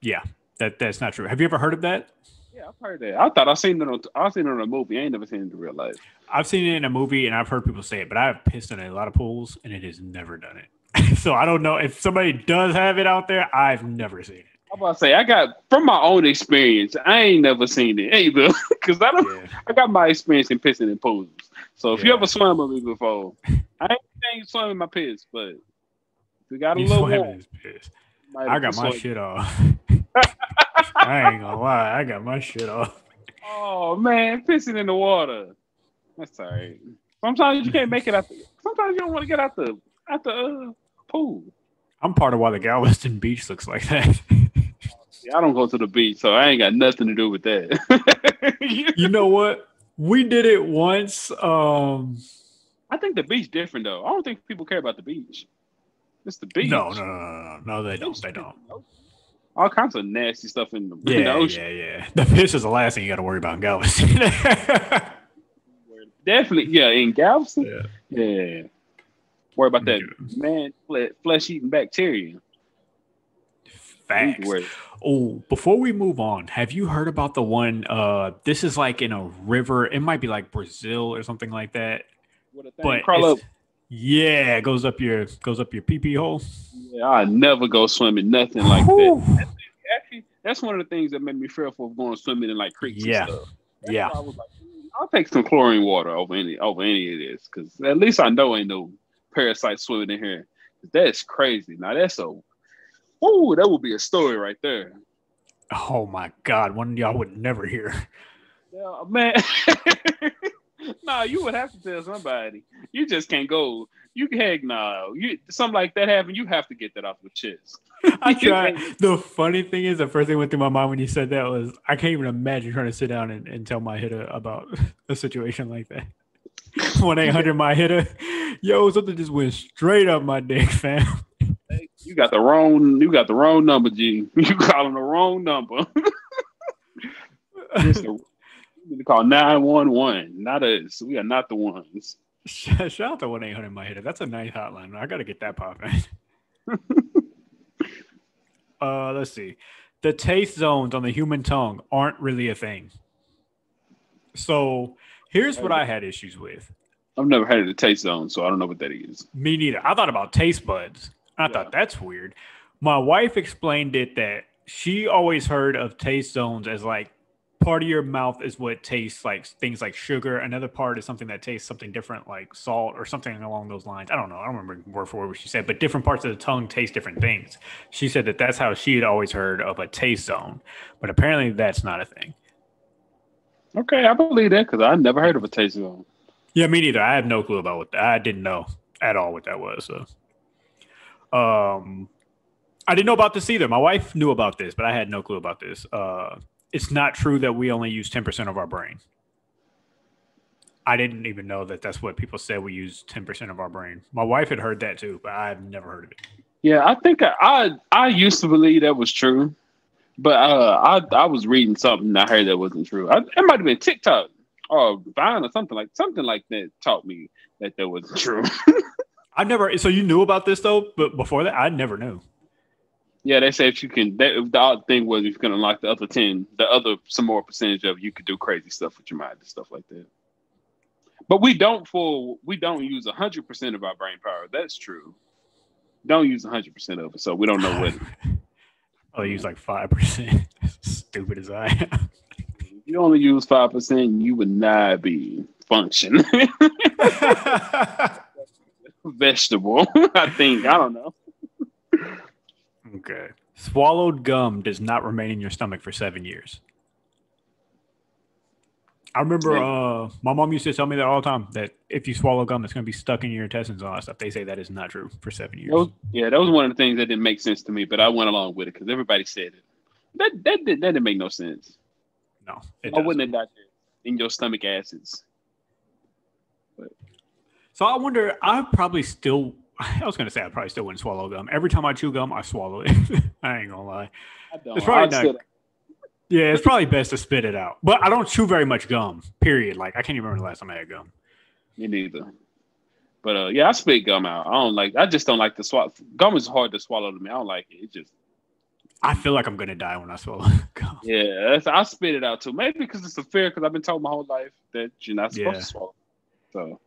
Yeah, that that's not true. Have you ever heard of that? Yeah, I've heard that. I thought I seen it on I seen it on a movie. I ain't never seen it in real life. I've seen it in a movie and I've heard people say it, but I've pissed in a lot of pools and it has never done it. [laughs] so I don't know if somebody does have it out there. I've never seen it. I'm about to say I got from my own experience. I ain't never seen it either [laughs] because I don't. Yeah, I got my experience in pissing in pools. So if you ever swam with me before, I ain't, ain't swam in my piss, but we got a you little warm, piss. I got my shit off. [laughs] I ain't gonna lie, I got my shit off. Oh man, pissing in the water. That's all right. Sometimes you can't make it out. The, sometimes you don't want to get out the out the uh, pool. I'm part of why the Galveston Beach looks like that. [laughs] Yeah, I don't go to the beach, so I ain't got nothing to do with that. [laughs] you know what? We did it once. Um, I think the beach different though. I don't think people care about the beach. It's the beach. no, no, no, no, no, they don't. They don't. All kinds of nasty stuff in the, in the Yeah, ocean. yeah, yeah. The fish is the last thing you got to worry about in Galveston. [laughs] Definitely, yeah. In Galveston, yeah. yeah. Worry about that Yeah. man flesh eating bacteria. Facts. Oh, before we move on, have you heard about the one? Uh, this is like in a river. It might be like Brazil or something like that. What a thing. But crawl up. yeah, it goes up your goes up your pee pee hole. Yeah, I never go swimming, nothing like that. Whew. Actually, that's one of the things that made me fearful of going swimming in like creeks Yeah. and stuff. Yeah. I was like, "Mm, I'll take some chlorine water over any over any of this because at least I know ain't no parasites swimming in here. That's crazy. Now that's a, ooh, that would be a story right there. Oh my God, one y'all would never hear. Yeah, man. [laughs] nah, you would have to tell somebody. You just can't go. You heck no. You something like that happened. You have to get that off your chest. I [laughs] tried. The funny thing is, the first thing went through my mind when you said that was, I can't even imagine trying to sit down and, and tell my hitter about [laughs] a situation like that. One eight hundred my hitter, yo, something just went straight up my dick, fam. You got the wrong. You got the wrong number, G. [laughs] You calling the wrong number. [laughs] The- you need to call nine one one. Not us. We are not the ones. Shout out to one eight hundred my hitter. That's a nice hotline. I got to get that popping. [laughs] uh, let's see. The taste zones on the human tongue aren't really a thing. So here's what I had issues with. I've never of the taste zone, so I don't know what that is. Me neither. I thought about taste buds. I Yeah. thought that's weird. My wife explained it that she always heard of taste zones as like part of your mouth is what tastes like things like sugar. Another part is something that tastes something different, like salt or something along those lines. I don't know. I don't remember word for word what she said, but different parts of the tongue taste different things. She said that that's how she had always heard of a taste zone, but apparently that's not a thing. Okay, I believe that because I never heard of a taste zone. Yeah, me neither. I have no clue about what that. I didn't know at all what that was. So, um, I didn't know about this either. My wife knew about this, but I had no clue about this. Uh, it's not true that we only use ten percent of our brain. I didn't even know that that's what people said. We use ten percent of our brain. My wife had heard that too, but I've never heard of it. Yeah, I think I, I I used to believe that was true, But uh, I I was reading something and I heard that wasn't true. I, it might have been TikTok or Vine or something like something like that taught me that that wasn't true. [laughs] I've never. So you knew about this though, but before that, I never knew. yeah, they say if you can. That, the odd thing was if you can unlock the other ten, the other some more percentage of you could do crazy stuff with your mind and stuff like that. But we don't full. We don't use hundred percent of our brain power. That's true. Don't use hundred percent of it, so we don't know what. [laughs] [laughs] Oh, they use like five percent. [laughs] Stupid as I am. If you only use five percent, you would not be functioning. Vegetable, [laughs] I think. I don't know. okay. Swallowed gum does not remain in your stomach for seven years. I remember uh, my mom used to tell me that all the time that if you swallow gum, it's going to be stuck in your intestines and all that stuff. They say that is not true for seven years. That was, yeah, that was one of the things that didn't make sense to me, but I went along with it because everybody said it. That that did, that didn't make no sense. no, it I wouldn't have died in your stomach acids. So I wonder. I probably still. [laughs] I was going to say I probably still wouldn't swallow gum. Every time I chew gum, I swallow it. [laughs] I ain't gonna lie. I don't. It's probably I'd not- still- Yeah, it's probably best to spit it out. But I don't chew very much gum. Period. Like I can't even remember the last time I had gum. Me neither. But uh, yeah, I spit gum out. I don't like. I just don't like to swallow. Gum is hard to swallow to me. I don't like it. It just I feel like I'm gonna die when I swallow [laughs] gum. yeah. That's, I spit it out too. Maybe because it's a fear. Because I've been told my whole life that you're not supposed Yeah. to swallow. So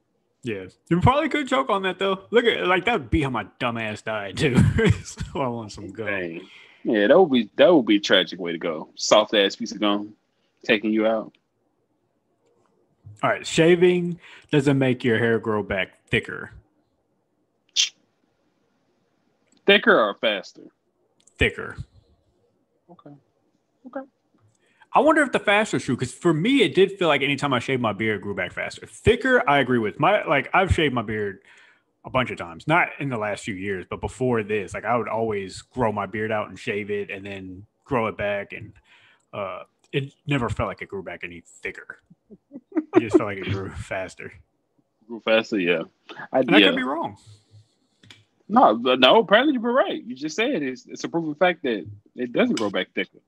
Yeah, you probably could choke on that though. Look at like that would be how my dumbass died too. [laughs] Swallowing some gum. dang. yeah, that would be that would be a tragic way to go. Soft ass piece of gum taking you out. All right, shaving doesn't make your hair grow back thicker. Thicker or faster? Thicker. Okay. Okay. I wonder if the faster is true because for me, it did feel like anytime I shaved my beard, it grew back faster. Thicker, I agree with. My like I've shaved my beard a bunch of times, not in the last few years, but before this, like I would always grow my beard out and shave it, and then grow it back, and uh, it never felt like it grew back any thicker. It just felt like it grew faster, Grew faster, yeah. I, and I could be wrong. No, no. Apparently, you were right. You just said it's it's a proven fact that it doesn't grow back thicker.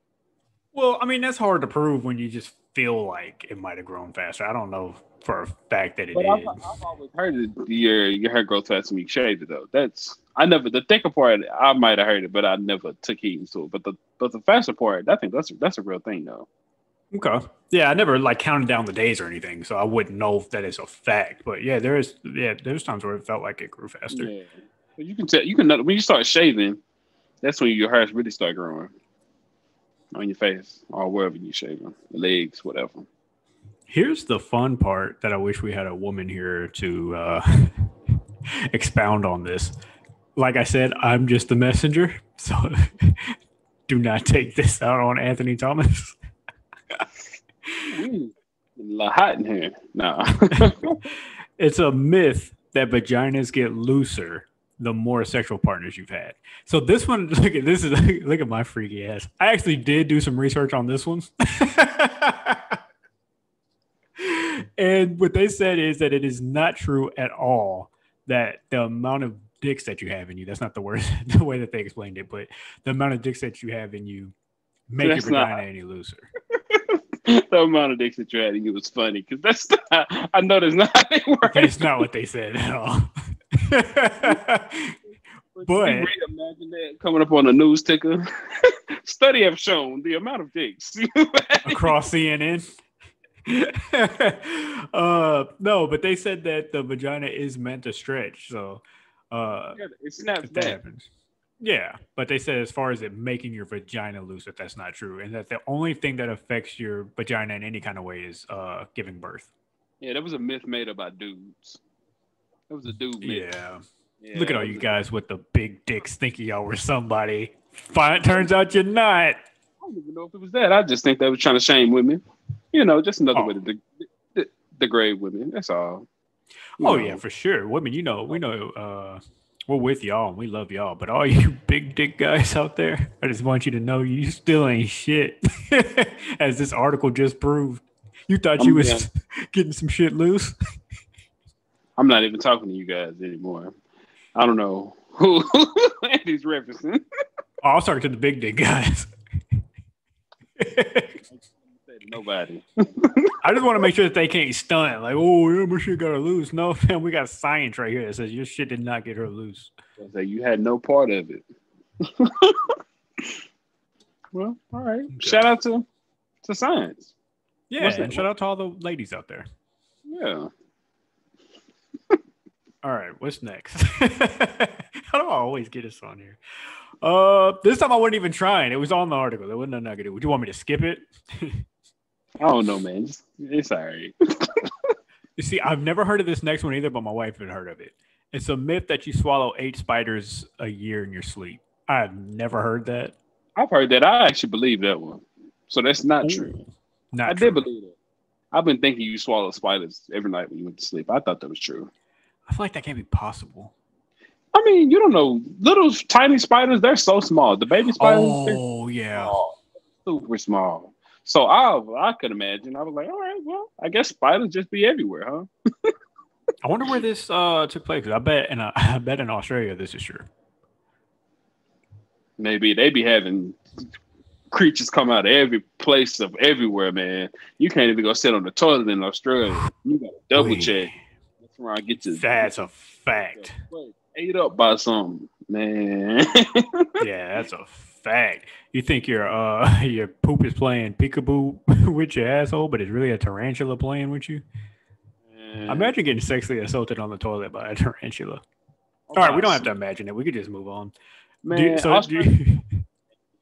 Well, I mean that's hard to prove when you just feel like it might have grown faster. I don't know for a fact that it But I've. I've always heard that your your hair grows faster when you shave it though. That's I never the thicker part I might have heard it, but I never took heed to it. But the but the faster part, I think that's that's a real thing though. Okay. Yeah, I never like counted down the days or anything, so I wouldn't know if that is a fact. But yeah, there is. Yeah, there's times where it felt like it grew faster. Yeah, but you can tell you can know- when you start shaving, that's when your hairs really start growing on your face or wherever you shaving, the legs, whatever. Here's the fun part that I wish we had a woman here to uh, [laughs] expound on this. Like I said, I'm just the messenger, [laughs] so do not take this out on Anthony Thomas. Lot hot in here. No. [laughs] it's a myth that vaginas get looser the more sexual partners you've had. So this one, [laughs] look at this is [laughs] look at my freaky ass. I actually did do some research on this one. [laughs] and what they said is that it is not true at all that the amount of dicks that you have in you, that's not the word, the way that they explained it, but the amount of dicks that you have in you make That's your not- vagina any looser. the amount of dicks that you had in you was funny because that's not, I know that's not how they work. That's not what they said at all. But- imagine that coming up on a news ticker. [laughs] Study have shown the amount of dicks. [laughs] across CNN. [laughs] uh no, but they said that the vagina is meant to stretch. So uh if that happens. Yeah, but they said as far as it making your vagina loose, that that's not true, and that the only thing that affects your vagina in any kind of way is uh giving birth. Yeah, that was a myth made up by dudes. That was a dude myth. Yeah. Yeah, Look at all you guys with the big dicks thinking y'all were somebody. Fine, turns out you're not. I don't even know if it was that. I just think they were trying to shame women. You know, just another Oh. way to de- de- degrade women. That's all. You Oh know. yeah, for sure. Women, you know, we know uh we're with y'all and we love y'all, but all [laughs] you big dick guys out there, I just want you to know you still ain't shit. [laughs] As this article just proved. You thought you Um, was yeah. [laughs] getting some shit loose. I'm not even talking to you guys anymore. I don't know who [laughs] Andy's referencing. Oh, I'll start to the big dick guys. Nobody. [laughs] I just want to make sure that they can't stunt. Like, oh, yeah, my shit got her loose. No, [laughs] man, we got science right here that says your shit did not get her loose. So you had no part of it. well, all right. Okay. Shout out to to science. Yeah, and shout out to all the ladies out there. Yeah. All right, what's next? [laughs] How do I always get us on here? Uh, this time I wasn't even trying. It was on the article. There wasn't nothing a negative. Would you want me to skip it? I don't know, man. Just, it's all right. [laughs] you see, I've never heard of this next one either, but my wife had heard of it. It's a myth that you swallow eight spiders a year in your sleep. I've never heard that. I've heard that. I actually believe that one. So that's not Ooh, true. Not I true. did believe it. I've been thinking you swallow spiders every night when you went to sleep. I thought that was true. I feel like that can't be possible. I mean, you don't know. Little tiny spiders, they're so small. The baby spiders, oh yeah, small, super small. So I I could imagine. I was like, all right, well, I guess spiders just be everywhere, huh? I wonder where this uh took place. I bet in uh, [laughs] I bet in Australia this is true. Maybe they be having creatures come out of every place of everywhere, man. You can't even go sit on the toilet in Australia. You gotta double Wait. check. That's I get you. That's a fact. Ate up by something, man. [laughs] yeah, that's a fact. You think your uh [laughs] your poop is playing peekaboo [laughs] with your asshole, but it's really a tarantula playing with you. Man. Imagine getting sexually assaulted on the toilet by a tarantula. Oh, All right, we don't have to imagine it. We could just move on. Man, you, so you...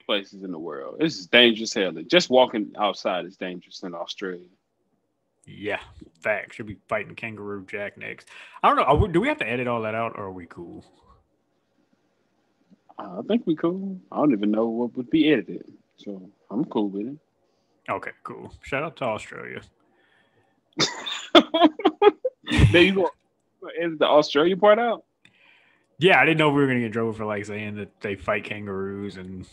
places in the world. This is dangerous hell. Just walking outside is dangerous in Australia. Yeah, fact. Should be fighting Kangaroo Jack next. I don't know. do we have to edit all that out, or are we cool? I think we cool. I don't even know what would be edited, so I'm cool with it. Okay, cool. Shout out to Australia. [laughs] there you go. Edit the Australia part out. Yeah, I didn't know we were gonna get trouble for like saying that they fight kangaroos and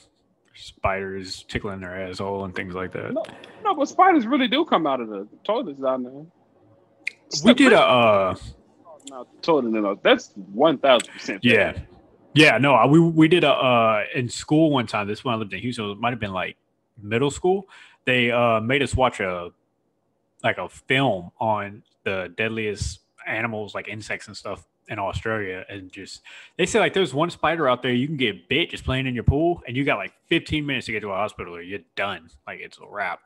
spiders tickling their asshole and things like that. No, no but spiders really do come out of the toilets down there. we did a uh, no, toilet. No, that's one thousand percent. Yeah, yeah, no, we we did a uh in school one time. This one I lived in Houston. It might have been like middle school. They uh made us watch a like a film on the deadliest animals, like insects and stuff in Australia, and just they say like there's one spider out there you can get bit just playing in your pool, and you got like 15 minutes to get to a hospital, or you're done. Like it's a wrap.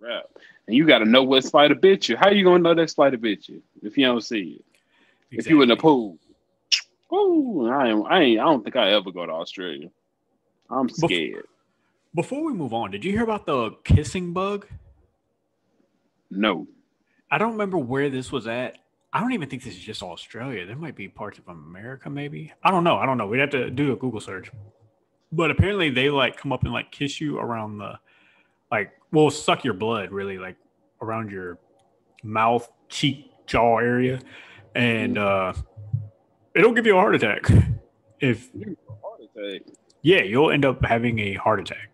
Wrap. And you got to know what spider bit you. How you gonna know that spider bit you if you don't see it? Exactly. If you in the pool, Oh, I ain't, I ain't. I don't think I ever go to Australia. I'm scared. Before we move on, did you hear about the kissing bug? No. I don't remember where this was at. I don't even think this is just Australia. There might be parts of America, maybe. I don't know. I don't know. We'd have to do a Google search. But apparently, they like come up and like kiss you around the, like, well, suck your blood really, like around your mouth, cheek, jaw area, and mm. uh it'll give you a heart attack. [laughs] If heart attack. Yeah, you'll end up having a heart attack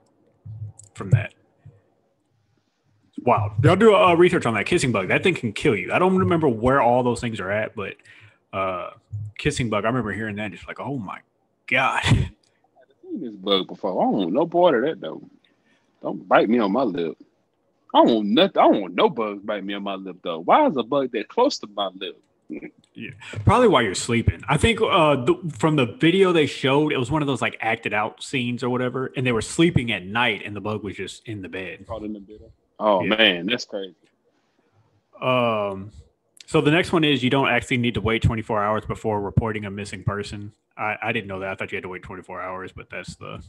from that. Wow. I'll do a, research on that kissing bug. That thing can kill you. I don't remember where all those things are at, but uh, kissing bug, I remember hearing that just like, oh my God. [laughs] I've seen this bug before. I don't want no part of that though. Don't bite me on my lip. I don't want nothing. I don't want no bugs bite me on my lip though. Why is a bug that close to my lip? [laughs] Yeah, probably while you're sleeping. I think uh, the, from the video they showed, it was one of those like acted out scenes or whatever, and they were sleeping at night, and the bug was just in the bed. In the bed. Oh yeah. man, that's crazy. Um, so the next one is you don't actually need to wait 24 hours before reporting a missing person. I, I didn't know that. I thought you had to wait 24 hours, but that's the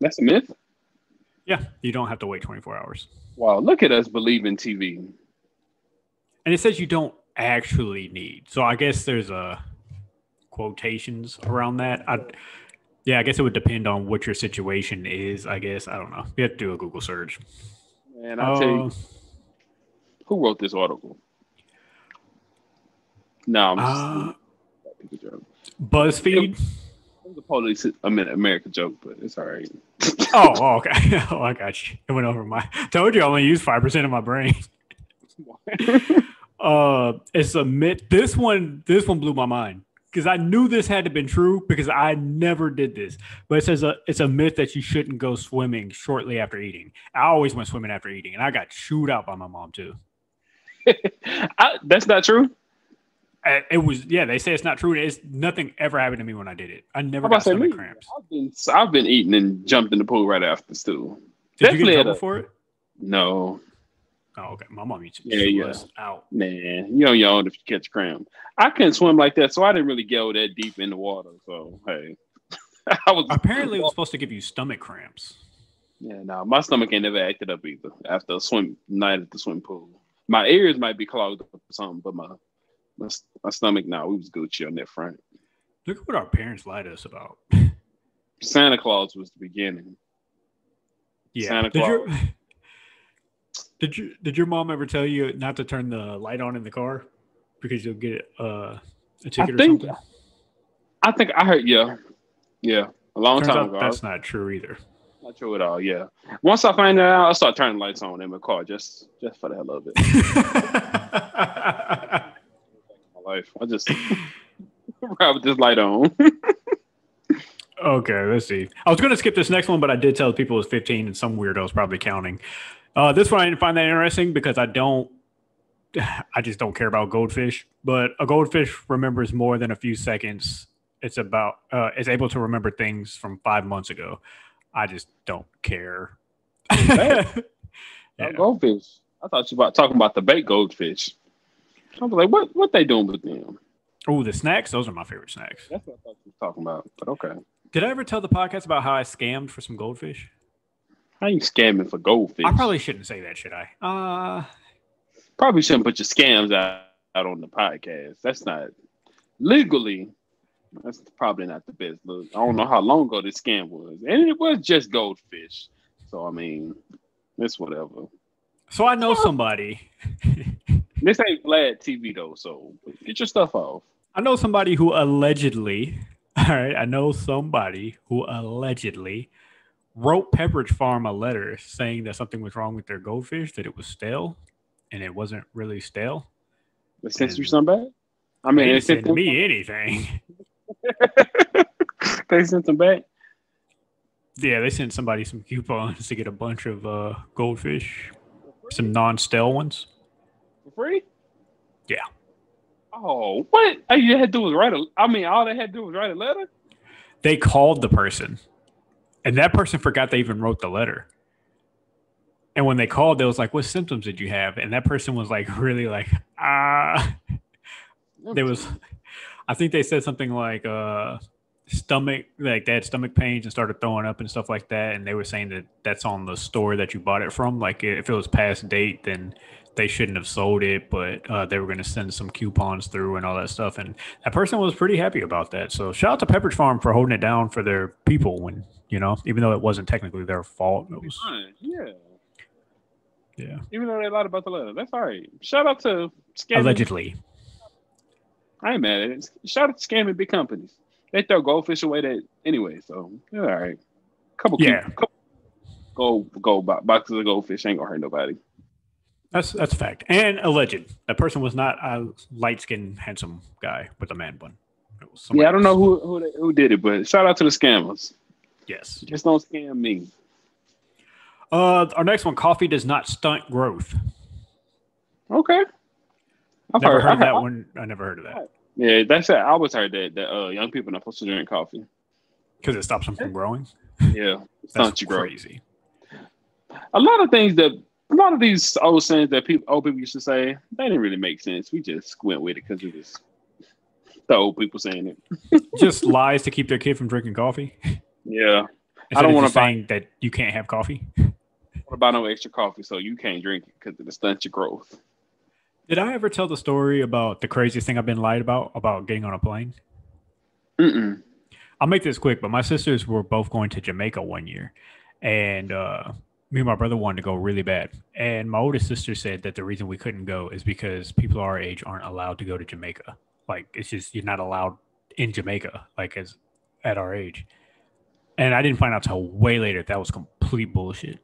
that's a myth. Yeah, you don't have to wait 24 hours. Wow, look at us believing TV. And it says you don't actually need. So I guess there's a uh, quotations around that. I, yeah, I guess it would depend on what your situation is. I guess I don't know. You have to do a Google search. And I'll uh, tell you, uh, who wrote this article? No, I'm just uh, BuzzFeed. It was a police I mean America joke, but it's all right. [laughs] oh, oh, okay. [laughs] Oh, I got you. It went over my. [laughs] Told you I only use five percent of my brain. Uh, it's a myth. This one, this one blew my mind because I knew this had to been true because I never did this. But it says a, it's a myth that you shouldn't go swimming shortly after eating. I always went swimming after eating, and I got chewed out by my mom too. [laughs] I, that's not true. Uh, It was yeah. They say it's not true. It's nothing ever happened to me when I did it. I never got stomach me. cramps. I've been, I've been eating and jumped in the pool right after too. Did Definitely you get in trouble a- for it? No, Oh, okay. My mom used to Yeah, yeah. us out. man, you know if you catch cramp. I couldn't swim like that, so I didn't really go that deep in the water. So hey, [laughs] I was Apparently, it was supposed to give you stomach cramps. Yeah, no, my stomach ain't never acted up either after a swim night at the swim pool. My ears might be clogged up or something, but my my, my stomach, no, we was Gucci on that front. Look at what our parents lied to us about. Santa Claus was the beginning. Yeah. Santa your did you did your mom ever tell you not to turn the light on in the car because you'll get uh, a ticket or think- something? I think I heard, yeah, yeah, a long Turns time ago. that's not true either. Not true at all. Yeah. Once I find that out, I'll start turning lights on in my car just just for the hell of it. [laughs] My life, I just [laughs] ride with this light on. [laughs] Okay, let's see. I was going to skip this next one, but I did tell people it was 15, and some weirdos probably counting. Uh, this one I didn't find that interesting because I don't, [sighs] I just don't care about goldfish. But a goldfish remembers more than a few seconds. It's about, uh, it's able to remember things from five months ago. I just don't care. [laughs] Yeah. Goldfish. I thought you were about talking about the baked goldfish. I was like, what what they doing with them? Oh, the snacks. Those are my favorite snacks. That's what I thought you were talking about. But okay. Did I ever tell the podcast about how I scammed for some goldfish? How you scamming for goldfish? I probably shouldn't say that, should I? Uh, probably shouldn't put your scams out, out on the podcast. That's not legally. That's probably not the best look. I don't know how long ago this scam was, and it was just goldfish. So I mean, it's whatever. so I know somebody. [laughs] This ain't Vlad TV though, so get your stuff off. I know somebody who allegedly, [laughs] all right, I know somebody who allegedly wrote Pepperidge Farm a letter saying that something was wrong with their goldfish, that it was stale, and it wasn't really stale. They sent you. I mean, they sent me anything. [laughs] they sent them back. Yeah, they sent somebody some coupons to get a bunch of uh, goldfish, some non-stale ones. For free? Yeah. Oh, what? All you had to do was write a. I mean, all they had to do was write a letter. They called the person, and that person forgot they even wrote the letter. And when they called, they was like, "What symptoms did you have?" And that person was like, [laughs] really like, ah. there was i think they said something like uh stomach like they had stomach pains and started throwing up and stuff like that and they were saying that that's on the store that you bought it from like if it was past date then they shouldn't have sold it but uh, they were going to send some coupons through and all that stuff and that person was pretty happy about that so shout out to pepperidge farm for holding it down for their people when you know even though it wasn't technically their fault it was Yeah. yeah Even though they lied about the letter, that's all right. Shout out to scamming. allegedly I ain't mad at it. Shout out to scamming big companies. They throw goldfish away that anyway, so all right. Couple Yeah. couple gold gold boxes of goldfish ain't gonna hurt nobody. That's that's a fact. And a legend. That person was not a light skinned, handsome guy with a man bun. It was somebody Yeah, I don't know who who, who did it, but shout out to the scammers. Yes. Just don't scam me. Uh, our next one: coffee does not stunt growth. Okay. I've Never heard, I that one. I never heard of that Yeah, that's it. I always heard that that uh, young people not supposed to drink coffee. because it stops them from growing. Yeah, [laughs] That's stunt you grow. crazy. A lot of things that a lot of these old sayings that people old people used to say they didn't really make sense. We just went with it because it was the old people saying it. [laughs] Just lies to keep their kid from drinking coffee. Yeah. Instead don't of wanna just saying that you can't have coffee. What about no extra coffee so you can't drink it because it stunts your growth? Did I ever tell the story about the craziest thing I've been lied about about getting on a plane? Mm-mm. I'll make this quick, but my sisters were both going to Jamaica one year, and uh, me and my brother wanted to go really bad. And my oldest sister said that the reason we couldn't go is because people our age aren't allowed to go to Jamaica. Like it's just you're not allowed in Jamaica, like as at our age. And I didn't find out till way later that was complete bullshit,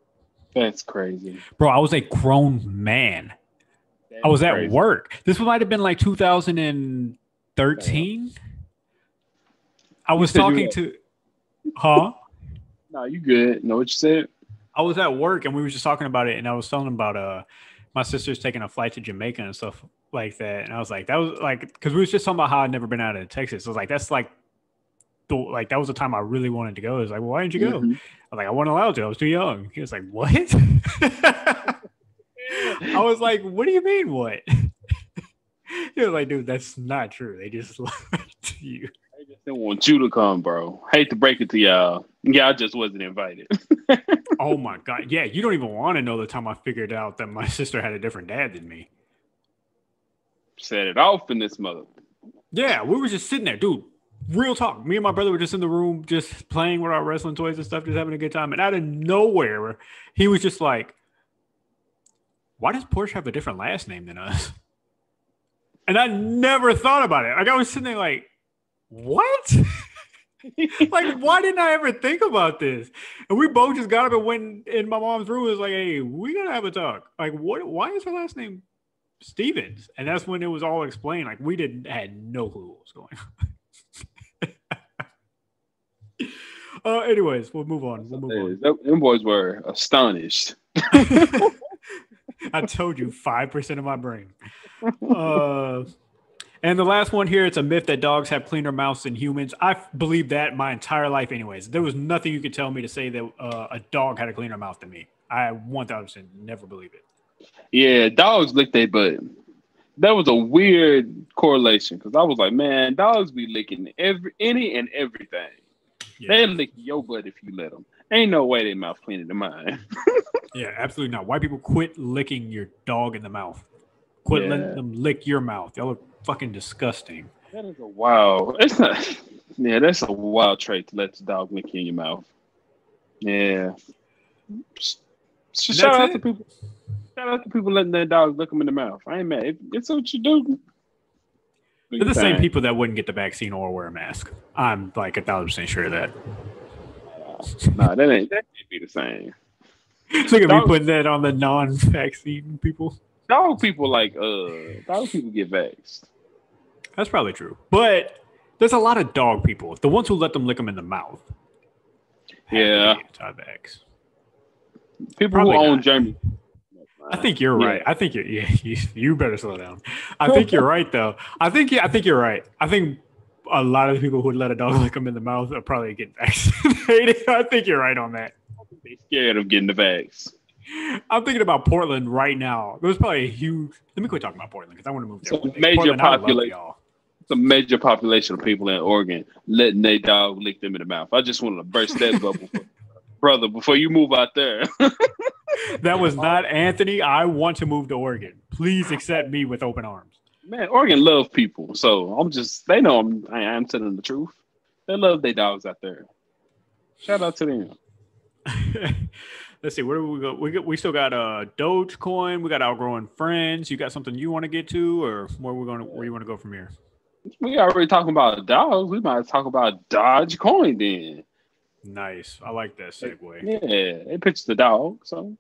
That's crazy. bro. I was a grown man. I was at work. This might have been like 2013. I was talking to, huh? [laughs] No, you good. Know what you said? I was at work and we were just talking about it, and I was telling him about uh my sister's taking a flight to Jamaica and stuff like that, and I was like, that was like because we was just talking about how I'd never been out of Texas. I was like, that's like. The, like that was the time I really wanted to go. It was like, well, why didn't you go? Mhm. I was like, I wasn't allowed to. I was too young. He was like, what? [laughs] I was like, what do you mean, what? [laughs] he was like, dude, that's not true. They just [laughs] lied to you. They want you to come, bro. Hate to break it to y'all. Y'all just wasn't invited. [laughs] Oh my god. Yeah, you don't even want to know the time I figured out that my [laughs] sister had a different dad than me. Set it off in this mother. Yeah, we were just sitting there, dude. Real talk. Me and my brother were just in the room, just playing with our wrestling toys and stuff, just having a good time. And out of nowhere, he was just like, Why does Porsche have a different last name than us? And I never thought about it. Like I was sitting there like, what? [laughs] like, why didn't I ever think about this? And we both just got up and went in my mom's room. It was like, hey, we gotta have a talk. Like, what? Why is her last name Stevens? And that's when it was all explained. Like, we didn't had no clue what was going on. [laughs] uh, anyways, we'll move on. We'll move on. Them them boys were astonished. [laughs] I told you, five percent of my brain. Uh, and the last one here, it's a myth that dogs have cleaner mouths than humans. I believe that my entire life, anyways. There was nothing you could tell me to say that uh, a dog had a cleaner mouth than me. I one thousand percent never believe it. Yeah, dogs lick their butt. That was a weird correlation because I was like, man, dogs be licking every any and everything. Yeah, They lick your butt if you let them. Ain't no way they mouth cleaner than mine. [laughs] yeah, absolutely not. White people quit licking your dog in the mouth. Quit Yeah. letting them lick your mouth. Y'all are fucking disgusting. That is a wild. [laughs] It's not. Yeah, that's a wild trait to let the dog lick you in your mouth. Yeah. So shout out it. to people. Shout out to people letting their dogs lick them in the mouth. I ain't mad. If it's what you do. They're the same people that wouldn't get the vaccine or wear a mask. I'm like a thousand percent sure of that. Nah, that ain't that can't be the same. [laughs] Look at me putting that on the non-vaccine people. Dog people like uh dog people get vaxxed. That's probably true. But there's a lot of dog people. The ones who let them lick them in the mouth. Yeah. Anti-vax. People Probably who own not. German. I think you're Yeah. right. I think you're [laughs] yeah, you, you better slow down. I think you're [laughs] right though. I think I think you're right. I think a lot of the people who would let a dog [laughs] lick them in the mouth are probably getting vaccinated. I think you're right on that. they scared of getting the vax. I'm thinking about Portland right now. There's probably a huge. Let me quit talking about Portland because I want to move there. It's a one day. major Portland, I love population. It's a major population of people in Oregon letting their dog lick them in the mouth. I just wanted to burst that bubble, [laughs] brother, before you move out there. [laughs] That was not Anthony. I want to move to Oregon. Please accept me with open arms. Man, Oregon love people, so I'm just they know I'm I am telling the truth. They love their dogs out there. Shout out to them. [laughs] Let's see. Where do we go? We got, we still got uh Dogecoin. We got outgrowing friends. You got something you want to get to, or where we going? Where you want to go from here? We already talking about dogs. We might talk about Dodge Coin then. Nice. I like that segue. Yeah, they pitched the dog. So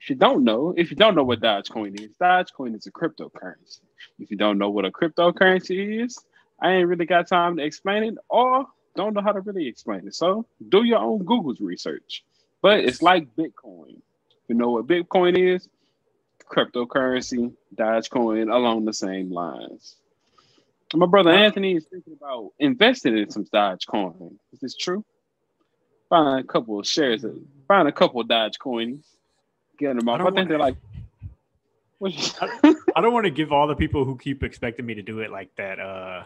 if you don't know, if you don't know what Dodge Coin is, Dodge Coin is a cryptocurrency. If you don't know what a cryptocurrency is, I ain't really got time to explain it or don't know how to really explain it. So do your own Google's research. But it's like Bitcoin. You know what Bitcoin is? Cryptocurrency, Dogecoin along the same lines. My brother Anthony is thinking about investing in some Dogecoin. Is this true? Find a couple of shares, of, find a couple of Dogecoins, get them I off. I, don't think wanna- they're like. What [laughs] I don't want to give all the people who keep expecting me to do it like that. Uh,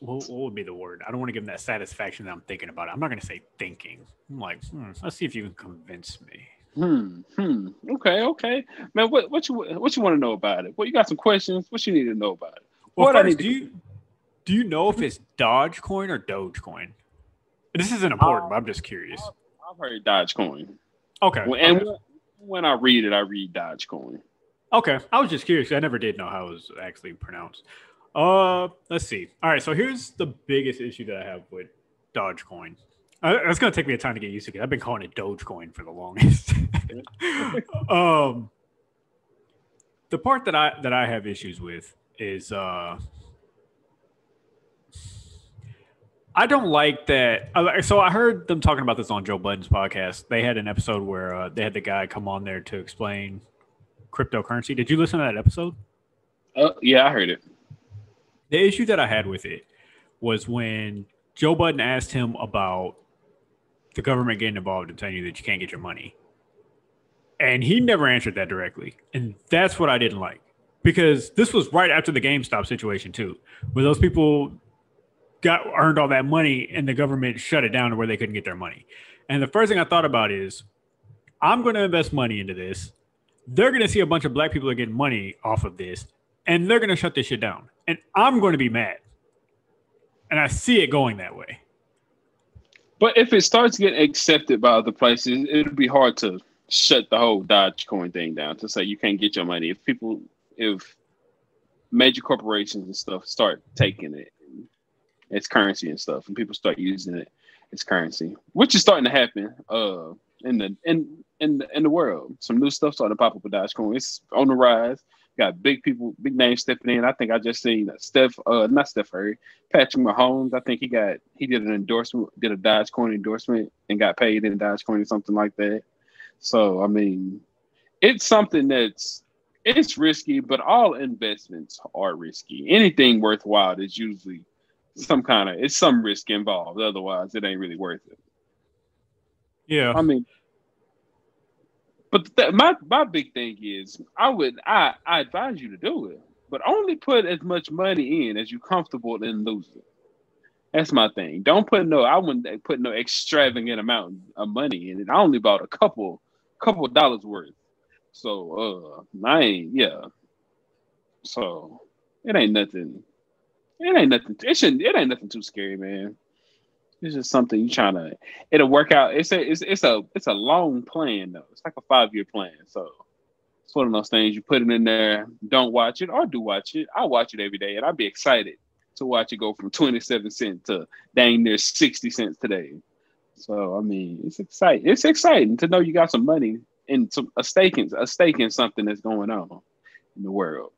what, what would be the word? I don't want to give them that satisfaction that I'm thinking about it. I'm not going to say thinking. I'm like, hmm, let's see if you can convince me. Hmm. Hmm. Okay. Okay. Man, what what you what you want to know about it? Well, you got some questions. What you need to know about it? Well, What I first, do you do you know if it's Dogecoin or Dogecoin? This isn't important, but I'm just curious. I've heard Dogecoin, Okay. Well, and okay. when, when I read it, I read Dogecoin. Okay, I was just curious. I never did know how it was actually pronounced. Uh, let's see. All right, so here's the biggest issue that I have with Dogecoin. Uh, it's gonna take me a time to get used to it. I've been calling it Dogecoin for the longest. [laughs] [laughs] um, the part that I that I have issues with is uh, I don't like that. So I heard them talking about this on Joe Budden's podcast. They had an episode where uh, they had the guy come on there to explain cryptocurrency. Did you listen to that episode? Uh, yeah, I heard it. The issue that I had with it was when Joe Budden asked him about the government getting involved and telling you that you can't get your money. And he never answered that directly. And that's what I didn't like. Because this was right after the GameStop situation too, where those people got earned all that money and the government shut it down to where they couldn't get their money. And the first thing I thought about is I'm going to invest money into this. They're going to see a bunch of black people are getting money off of this and they're going to shut this shit down. And I'm going to be mad. And I see it going that way. But if it starts getting accepted by other places, it'll be hard to shut the whole Dogecoin thing down to say you can't get your money. If people, if major corporations and stuff start taking it, it's currency and stuff, and people start using it as currency, which is starting to happen. Uh, in the in in the, in the world, some new stuff starting to pop up with Dogecoin. It's on the rise. Got big people, big names stepping in. I think I just seen Steph, uh, not Steph Curry, Patrick Mahomes. I think he got he did an endorsement, did a Dogecoin endorsement, and got paid in Dogecoin or something like that. So I mean, it's something that's it's risky, but all investments are risky. Anything worthwhile is usually some kind of it's some risk involved. Otherwise, it ain't really worth it. Yeah, I mean, but th- my my big thing is, I would I I advise you to do it, but only put as much money in as you're comfortable in losing. That's my thing. Don't put no. I wouldn't put no extravagant amount of money in it. I only bought a couple couple dollars worth. So uh, I yeah. So it ain't nothing. It ain't nothing. It shouldn't. It ain't nothing too scary, man. It's just something you trying to. It'll work out. It's a. It's, it's a. It's a long plan though. It's like a five year plan. So it's one of those things you put it in there. Don't watch it or do watch it. I watch it every day, and I'd be excited to watch it go from [laughs] twenty seven cents to dang near sixty cents today. So I mean, it's exciting. It's exciting to know you got some money and some a stake in a in something that's going on in the world.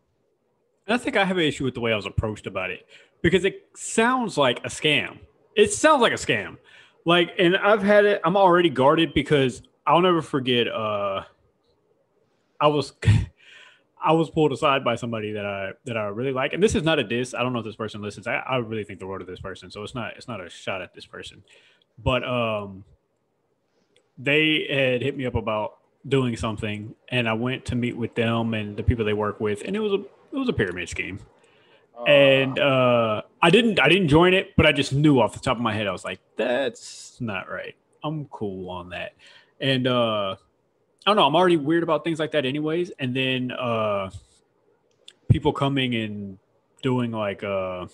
I think I have an issue with the way I was approached about it because it sounds like a scam. It sounds like a scam. Like, and I've had it, I'm already guarded because I'll never forget uh I was [laughs] I was pulled aside by somebody that I that I really like. And this is not a diss. I don't know if this person listens. I, I really think the world of this person. So it's not it's not a shot at this person. But um they had hit me up about doing something and I went to meet with them and the people they work with and it was a it was a pyramid scheme. Uh, and uh, I didn't I didn't join it, but I just knew off the top of my head I was like, that's not right. I'm cool on that. And uh, I don't know, I'm already weird about things like that anyways. And then uh, people coming and doing like uh,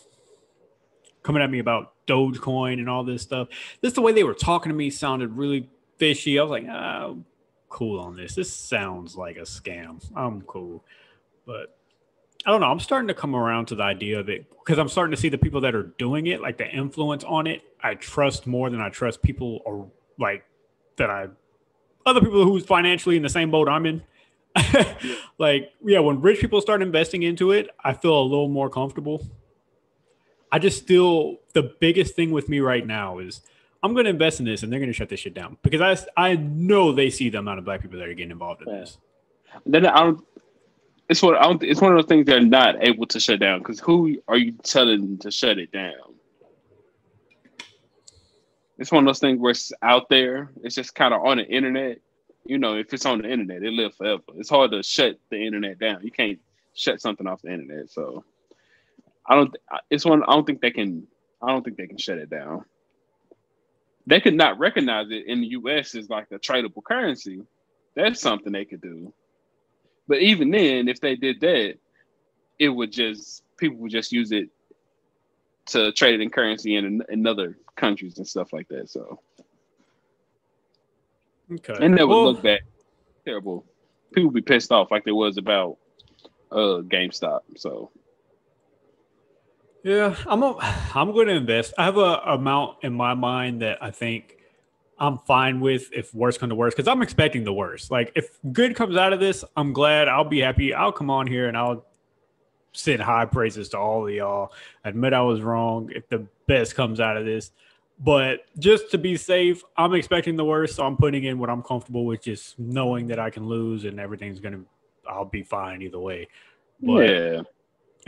coming at me about Dogecoin and all this stuff. This the way they were talking to me sounded really fishy. I was like, ah, cool on this. This sounds like a scam. I'm cool. But I don't know. I'm starting to come around to the idea of it because I'm starting to see the people that are doing it, like the influence on it. I trust more than I trust people or like that I other people who's financially in the same boat I'm in. [laughs] like, yeah, when rich people start investing into it, I feel a little more comfortable. I just still the biggest thing with me right now is I'm going to invest in this and they're going to shut this shit down because I I know they see the amount of black people that are getting involved in this. Then I don't it's what I don't, it's one of those things they're not able to shut down because who are you telling to shut it down? It's one of those things where it's out there. It's just kind of on the internet. You know, if it's on the internet, it lives forever. It's hard to shut the internet down. You can't shut something off the internet. So I don't. It's one. I don't think they can. I don't think they can shut it down. They could not recognize it in the U.S. as like a tradable currency. That's something they could do. But even then, if they did that, it would just people would just use it to trade it in currency in, in other countries and stuff like that. So, okay, and that would well, look bad, terrible. People would be pissed off like there was about uh GameStop. So, yeah, I'm a, I'm going to invest. I have a amount in my mind that I think I'm fine with if worse come to worse because I'm expecting the worst. Like if good comes out of this, I'm glad. I'll be happy. I'll come on here and I'll send high praises to all of y'all. Admit I was wrong. If the best comes out of this. But just to be safe, I'm expecting the worst. So I'm putting in what I'm comfortable with, just knowing that I can lose and everything's gonna, I'll be fine either way. But yeah.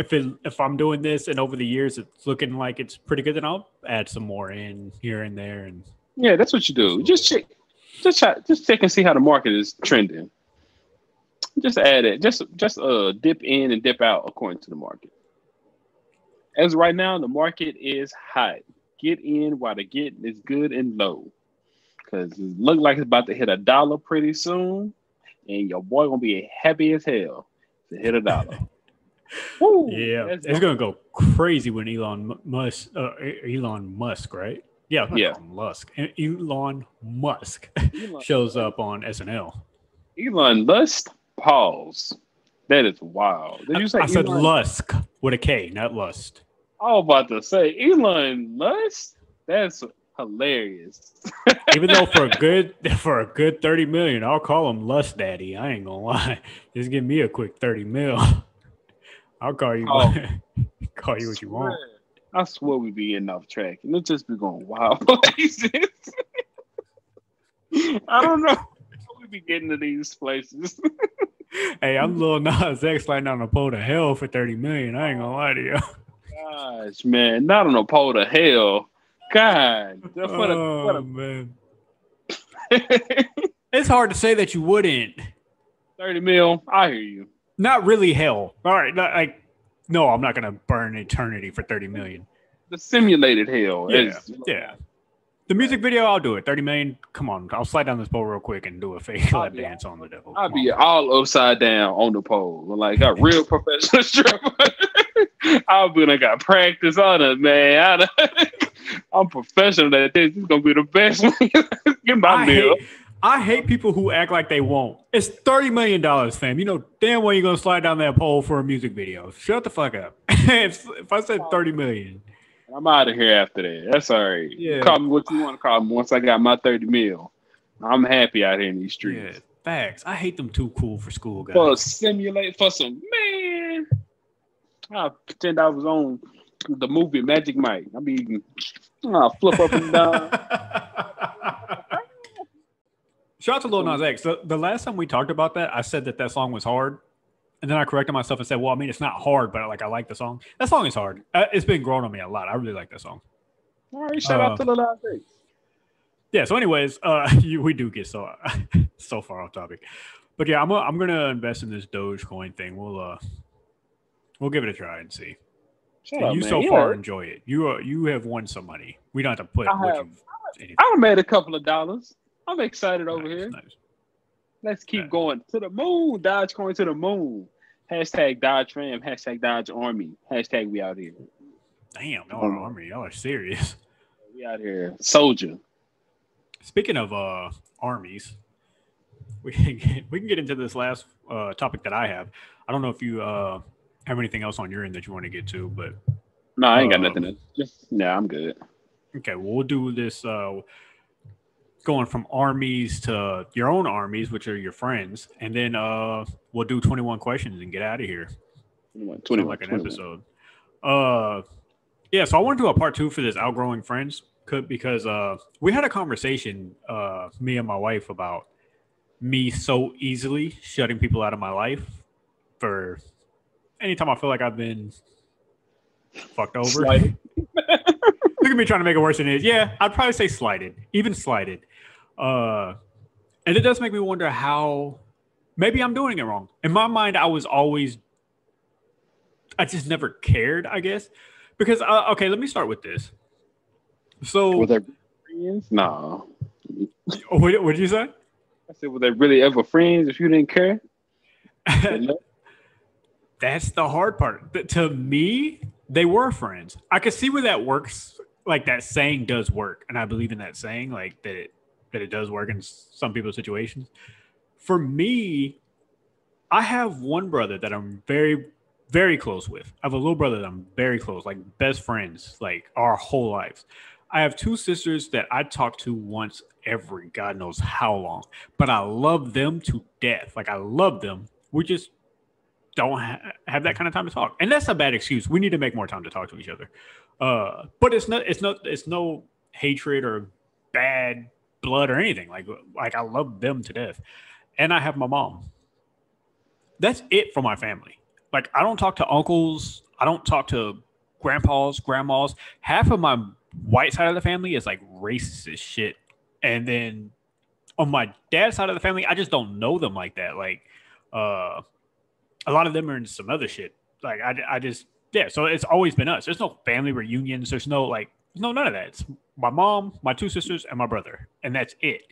If it if I'm doing this and over the years it's looking like it's pretty good, then I'll add some more in here and there. And Yeah, that's what you do. Just check, just try, just check and see how the market is trending. Just add it. Just just uh dip in and dip out according to the market. As right now, the market is hot. Get in while the getting is good and low, because it look like it's about to hit a dollar pretty soon, and your boy gonna be happy as hell to hit a dollar. [laughs] Woo, yeah, that's it's gonna go crazy when Elon Musk, uh, Elon Musk, right? Yeah, I'm Yeah. Musk. Elon Musk [laughs] Elon- shows up on SNL. Elon Lust. Pause. That is wild. Did you say I said Lusk with a K, not Lust. I was about to say Elon Musk. That's hilarious. [laughs] Even though for a good [laughs] for a good thirty million, I'll call him Lust Daddy. I ain't gonna lie. Just give me a quick thirty mil. I'll call you. Oh. [laughs] call you what you want. I swear we'd be getting off track, and it just be going wild [laughs] places. I don't know. how We be getting to these places. [laughs] Hey, I'm Lil Nas X sliding on a pole to hell for thirty million. I ain't gonna lie to you. Gosh, man, not on a pole to hell. God, for the, oh for man, it's hard to say that you wouldn't. thirty mil. I hear you. Not really hell. All right, not, like no, I'm not gonna burn eternity for thirty million. The simulated hell. Yeah, is, yeah. The music video, I'll do it. Thirty million. Come on, I'll slide down this pole real quick and do a fake I'll lap be- dance on the devil. I'll Come be on. all upside down on the pole, like a real [laughs] professional stripper. [laughs] I've been, like, got practice on it, man. I, [laughs] I'm professional at this. This is gonna be the best. Get my I meal. hate, I hate people who act like they won't. It's thirty million dollars, fam. You know damn well you're gonna slide down that pole for a music video. Shut the fuck up. [laughs] if, if I said thirty million, I'm out of here after that. That's all right. Yeah. Call me what you want to call me. Once I got my 30 mil, I'm happy out here in these yeah, streets. facts. I hate them too cool for school guys. For simulate for some man. I pretend I was on the movie Magic Mike. I be I flip up and down. [laughs] Shout out to Lil Nas X. The, the last time we talked about that, I said that that song was hard, and then I corrected myself and said, "Well, I mean, it's not hard, but like I like the song. That song is hard. Uh, it's been growing on me a lot. I really like that song. All right, shout Uh, out to the last X. Yeah. So, anyways, uh, [laughs] you, we do get so [laughs] so far off topic, but yeah, I'm gonna, I'm gonna invest in this Dogecoin thing. We'll uh, we'll give it a try and see. And out, you man. so far enjoy it. You uh, you have won some money. We don't have to put I have. I made a couple of dollars. I'm excited over here. nice. Let's keep Nice. going to the moon. Dodge going to the moon. Hashtag Dodge Ram. Hashtag Dodge Army. Hashtag we out here. Damn, y'all are army. Y'all are serious. [laughs] We out here. Soldier. Speaking of uh, armies, we can get, we can get into this last uh, topic that I have. I don't know if you uh, have anything else on your end that you want to get to, but No, I ain't got Uh, nothing. To, just yeah, I'm good. okay, well, we'll do this uh, going from armies to your own armies, which are your friends, and then uh, we'll do 21 questions and get out of here. 21, 21, like an 21. episode. Uh, yeah. So I want to do a part two for this outgrowing friends, could because uh, we had a conversation, uh, me and my wife about me so easily shutting people out of my life for anytime I feel like I've been fucked over. [laughs] Look at me trying to make it worse than it is. Yeah, I'd probably say slighted, even slighted. Uh, and it does make me wonder how maybe I'm doing it wrong. In my mind, I was always, I just never cared, I guess. Because, uh, okay, let me start with this. So, Were they friends? No. what, what did you say? I said, were they really ever friends if you didn't care? [laughs] That's the hard part. To me, they were friends. I could see where that works. Like that saying does work, and I believe in that saying, like that it that it does work in some people's situations. For me, I have one brother that I'm very, very close with. I have a little brother that I'm very close, like best friends, like our whole lives. I have two sisters that I talk to once every God knows how long, but I love them to death. Like I love them. We just don't ha- have that kind of time to talk, and that's a bad excuse. We need to make more time to talk to each other. Uh, but it's not. It's not. It's no hatred or bad blood or anything. Like like I love them to death, and I have my mom. That's it for my family. Like I don't talk to uncles. I don't talk to grandpas, grandmas. Half of my white side of the family is like racist shit, and then on my dad's side of the family, I just don't know them like that. Like, uh, a lot of them are in some other shit. Like I, I just yeah. So it's always been us. There's no family reunions. There's no like no none of that. It's my mom, my two sisters, and my brother, and that's it.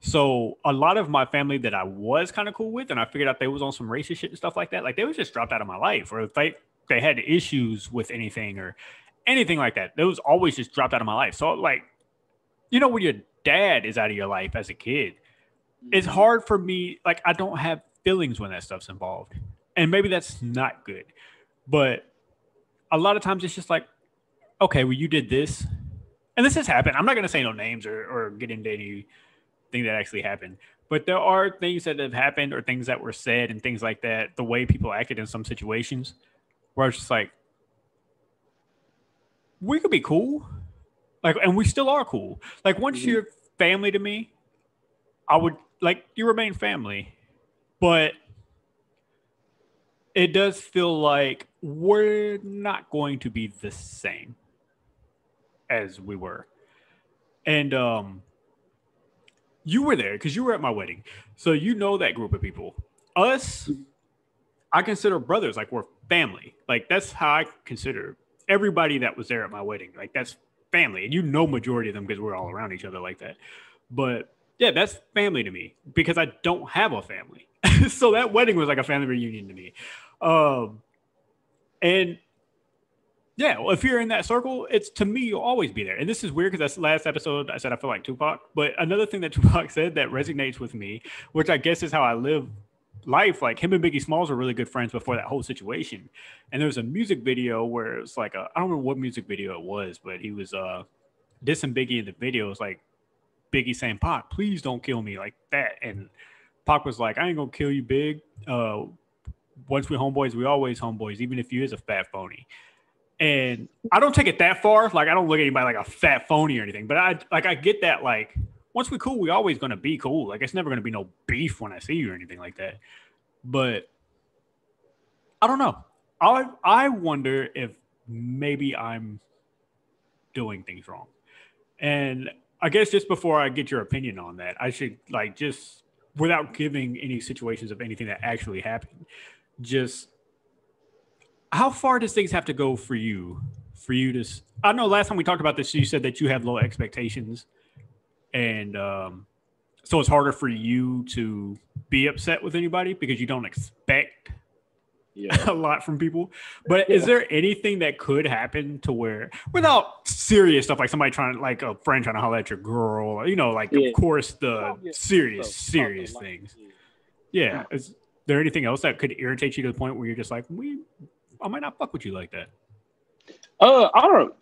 So a lot of my family that I was kind of cool with, and I figured out they was on some racist shit and stuff like that. Like they was just dropped out of my life, or if they they had issues with anything or anything like that, they was always just dropped out of my life. So like, you know, when your dad is out of your life as a kid, it's Mm-hmm. hard for me. Like I don't have feelings when that stuff's involved, and maybe that's not good. But a lot of times it's just like, okay, well, you did this, and this has happened. I'm not going to say no names or, or get into anything that actually happened, but there are things that have happened or things that were said and things like that. The way people acted in some situations, where I was just like, we could be cool, like, and we still are cool. Like once Mhm. you're family to me, I would like you remain family, but it does feel like we're not going to be the same as we were. And um you were there because you were at my wedding. So you know that group of people. Us, I consider brothers, like we're family. Like that's how I consider everybody that was there at my wedding. Like that's family. And you know majority of them because we're all around each other like that. But yeah, that's family to me because I don't have a family. [laughs] so that wedding was like a family reunion to me. Um, and yeah, well, if you're in that circle, it's to me, you'll always be there. And this is weird because that's last episode I said I feel like Tupac. But another thing that [laughs] Tupac said that resonates with me, which I guess is how I live life. Like him and Biggie Smalls were really good friends before that whole situation. And there was a music video where it was like I don't remember what music video it was, but he was uh dissing Biggie in the video. It was like Biggie saying, Pac, please don't kill me like that. And Pac was like, I ain't gonna kill you, Big. Uh once we homeboys, we always homeboys, even if you is a fat phony. And I don't take it that far. Like I don't look at anybody like a fat phony or anything, but I like I get that like once we cool, we always gonna be cool. Like it's never gonna be no beef when I see you or anything like that. But I don't know. I I wonder if maybe I'm doing things wrong. And I guess just before I get your opinion on that, I should like just without giving any situations of anything that actually happened, just how far does things have to go for you for you to i know last time we talked about this you said that you have low expectations and um so it's harder for you to be upset with anybody because you don't expect Yeah. [laughs] a lot from people. But is there anything that could happen to where, without serious stuff, like somebody trying, to like a friend trying to holler at your girl, or, you know, like Yeah. of course the serious, serious things. Yeah. Is there anything else that could irritate you to the point where you're just like, we, I might not fuck with you like that. Uh, I don't.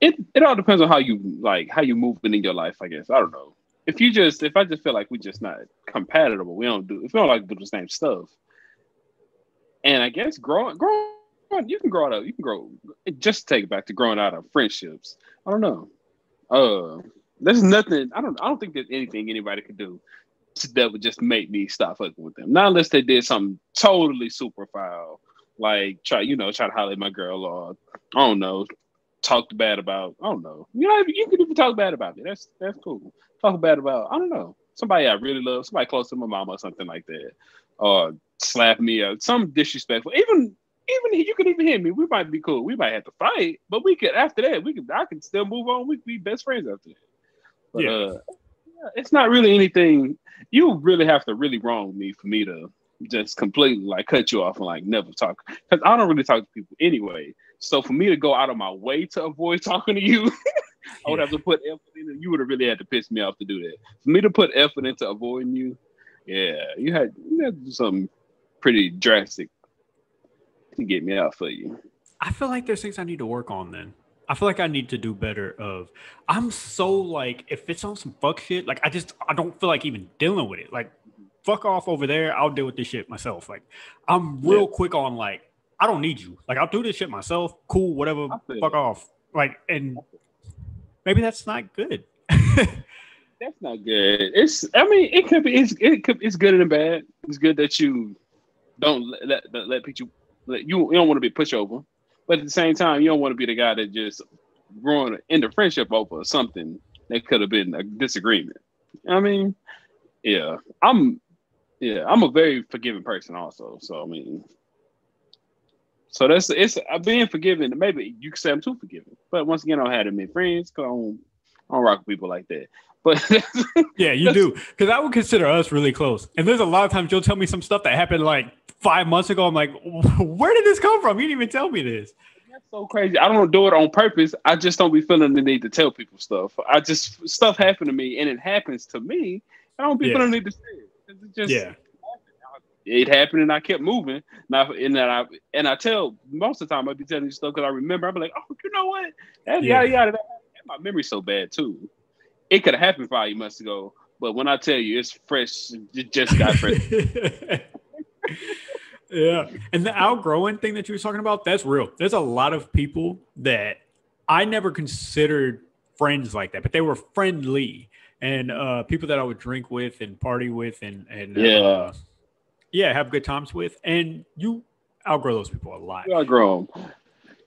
It it all depends on how you like how you moving in your life. I guess I don't know. If you just if I just feel like we just not compatible, we don't do if we don't like do the same stuff. And I guess growing growing you can grow out of you can grow just take it back to growing out of friendships. I don't know. Uh, there's nothing. I don't. I don't think there's anything anybody could do that would just make me stop fucking with them. Not unless they did something totally super foul, like try you know try to holler at my girl or I don't know talked bad about. I don't know. You know you can even talk bad about me. That's that's cool. Talk bad about. I don't know somebody I really love, somebody close to my mama or something like that, or slap me or some disrespectful. Even even you could even hit me. We might be cool. We might have to fight, but we could after that we could I can still move on. We could be best friends after that. But, Yeah. uh, yeah, it's not really anything. You really have to really wrong me for me to just completely like cut you off and like never talk because I don't really talk to people anyway. So for me to go out of my way to avoid [laughs] talking to you, I would have to put effort in. You would have really had to piss me off to do that. For me to put effort into avoiding you, yeah, you had you had to do something pretty drastic to get me out for you. I feel like there's things I need to work on then. I feel like I need to do better of I'm so like if it's on some fuck shit, like I just I don't feel like even dealing with it. Like fuck off over there. I'll deal with this shit myself. Like I'm real Yeah. quick on like I don't need you. Like I'll do this shit myself. Cool, whatever. Fuck that. off. Like and maybe that's not good. [laughs] That's not good. It's. I mean, it could be. It's. It could. It's good and bad. It's good that you don't let let, let, let people. Let, you you don't want to be pushover, but at the same time, you don't want to be the guy that just ruin end a friendship over something that could have been a disagreement. I mean, yeah, I'm. Yeah, I'm a very forgiving person also. So I mean, so that's it's uh, being forgiving. Maybe you could say I'm too forgiving, but once again, I don't have that many friends. Cause I don't, I don't rock with people like that. But [laughs] yeah, you do. Because I would consider us really close. And there's a lot of times you'll tell me some stuff that happened like five months ago. I'm like, [laughs] where did this come from? You didn't even tell me this. That's so crazy. I don't do it on purpose. I just don't be feeling the need to tell people stuff. I just stuff happened to me and it happens to me. I don't be Yeah. feeling the need to say it. It just Yeah. it happened and I kept moving. Now and then I and I tell most of the time I'd be telling you stuff because I remember. I be like, oh, you know what? That Yeah. yada yada. My memory's so bad too. It could have happened five months ago, but when I tell you it's fresh, it just got fresh. [laughs] yeah. And the outgrowing thing that you were talking about, that's real. There's a lot of people that I never considered friends like that, but they were friendly and uh, people that I would drink with and party with and, and Yeah. uh, yeah, have good times with. And you outgrow those people a lot. You outgrow 'em.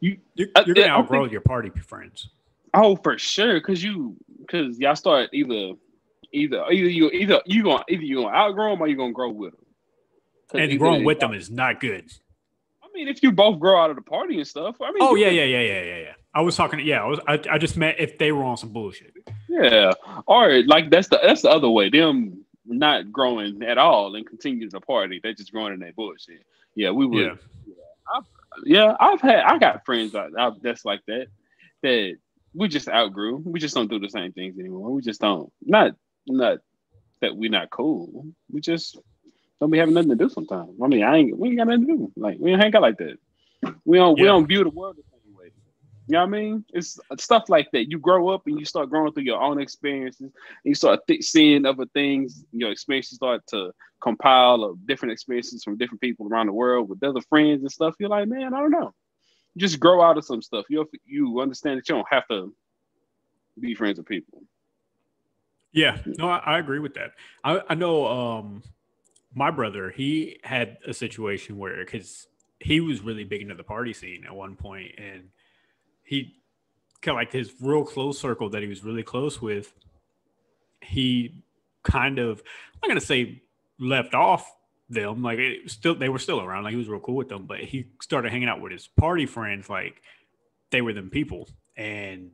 You, you're I- going to yeah, I outgrow think- your party friends. Oh, for sure, cause you, cause y'all start either, either, either you, either you gonna, either you gonna outgrow them or you gonna grow with them. And growing with them is not good. I mean, if you both grow out of the party and stuff. I mean, Oh yeah, yeah, yeah, yeah, yeah, yeah. I was talking. Yeah, I was. I, I just meant if they were on some bullshit. Yeah. Or like that's the that's the other way. Them not growing at all and continue to party. They're just growing in their bullshit. Yeah, we would. Yeah. Yeah, I've had I got friends that, that- that's like that that we just outgrew. We just don't do the same things anymore. We just don't. Not not that we're not cool. We just don't be having nothing to do sometimes. I mean, I ain't we ain't got nothing to do. Like we don't hang out like that. We don't we don't view the world the. You know what I mean? It's stuff like that. You grow up and you start growing through your own experiences. You start th- seeing other things. Your experiences start to compile of different experiences from different people around the world with other friends and stuff. You're like, man, I don't know. You just grow out of some stuff. You you understand that you don't have to be friends with people. Yeah, no, I, I agree with that. I, I know um, my brother, he had a situation where because he was really big into the party scene at one point, and he kind of like his real close circle that he was really close with. He kind of, I'm not gonna say left off them, like it still they were still around, like he was real cool with them, but he started hanging out with his party friends, like they were them people, and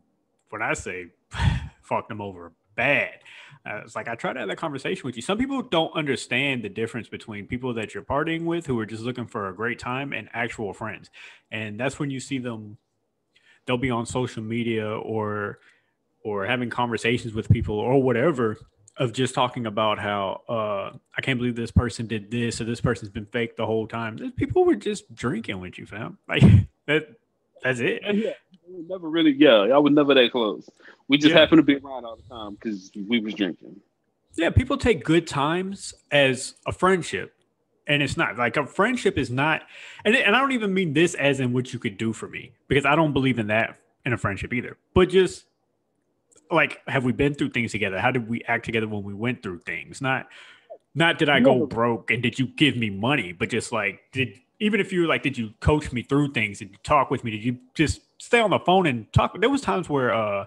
when I say [laughs] fuck them over bad. Uh, it's like I try to have that conversation with you. Some people don't understand the difference between people that you're partying with who are just looking for a great time and actual friends. And that's when you see them they'll be on social media or or having conversations with people or whatever of just talking about how uh I can't believe this person did this or this person's been fake the whole time. People were just drinking with you, fam. [laughs] Like that that's it. Yeah, never really. Yeah, I was never that close. We just Yeah. happened to be around all the time because we was drinking. Yeah, people take good times as a friendship, and it's not like a friendship is not. And and I don't even mean this as in what you could do for me because I don't believe in that in a friendship either. But just like, have we been through things together? How did we act together when we went through things? Not not did I go broke and did you give me money, but just like did even if you were like did you coach me through things? Did you talk with me? Did you just stay on the phone and talk? There was times where uh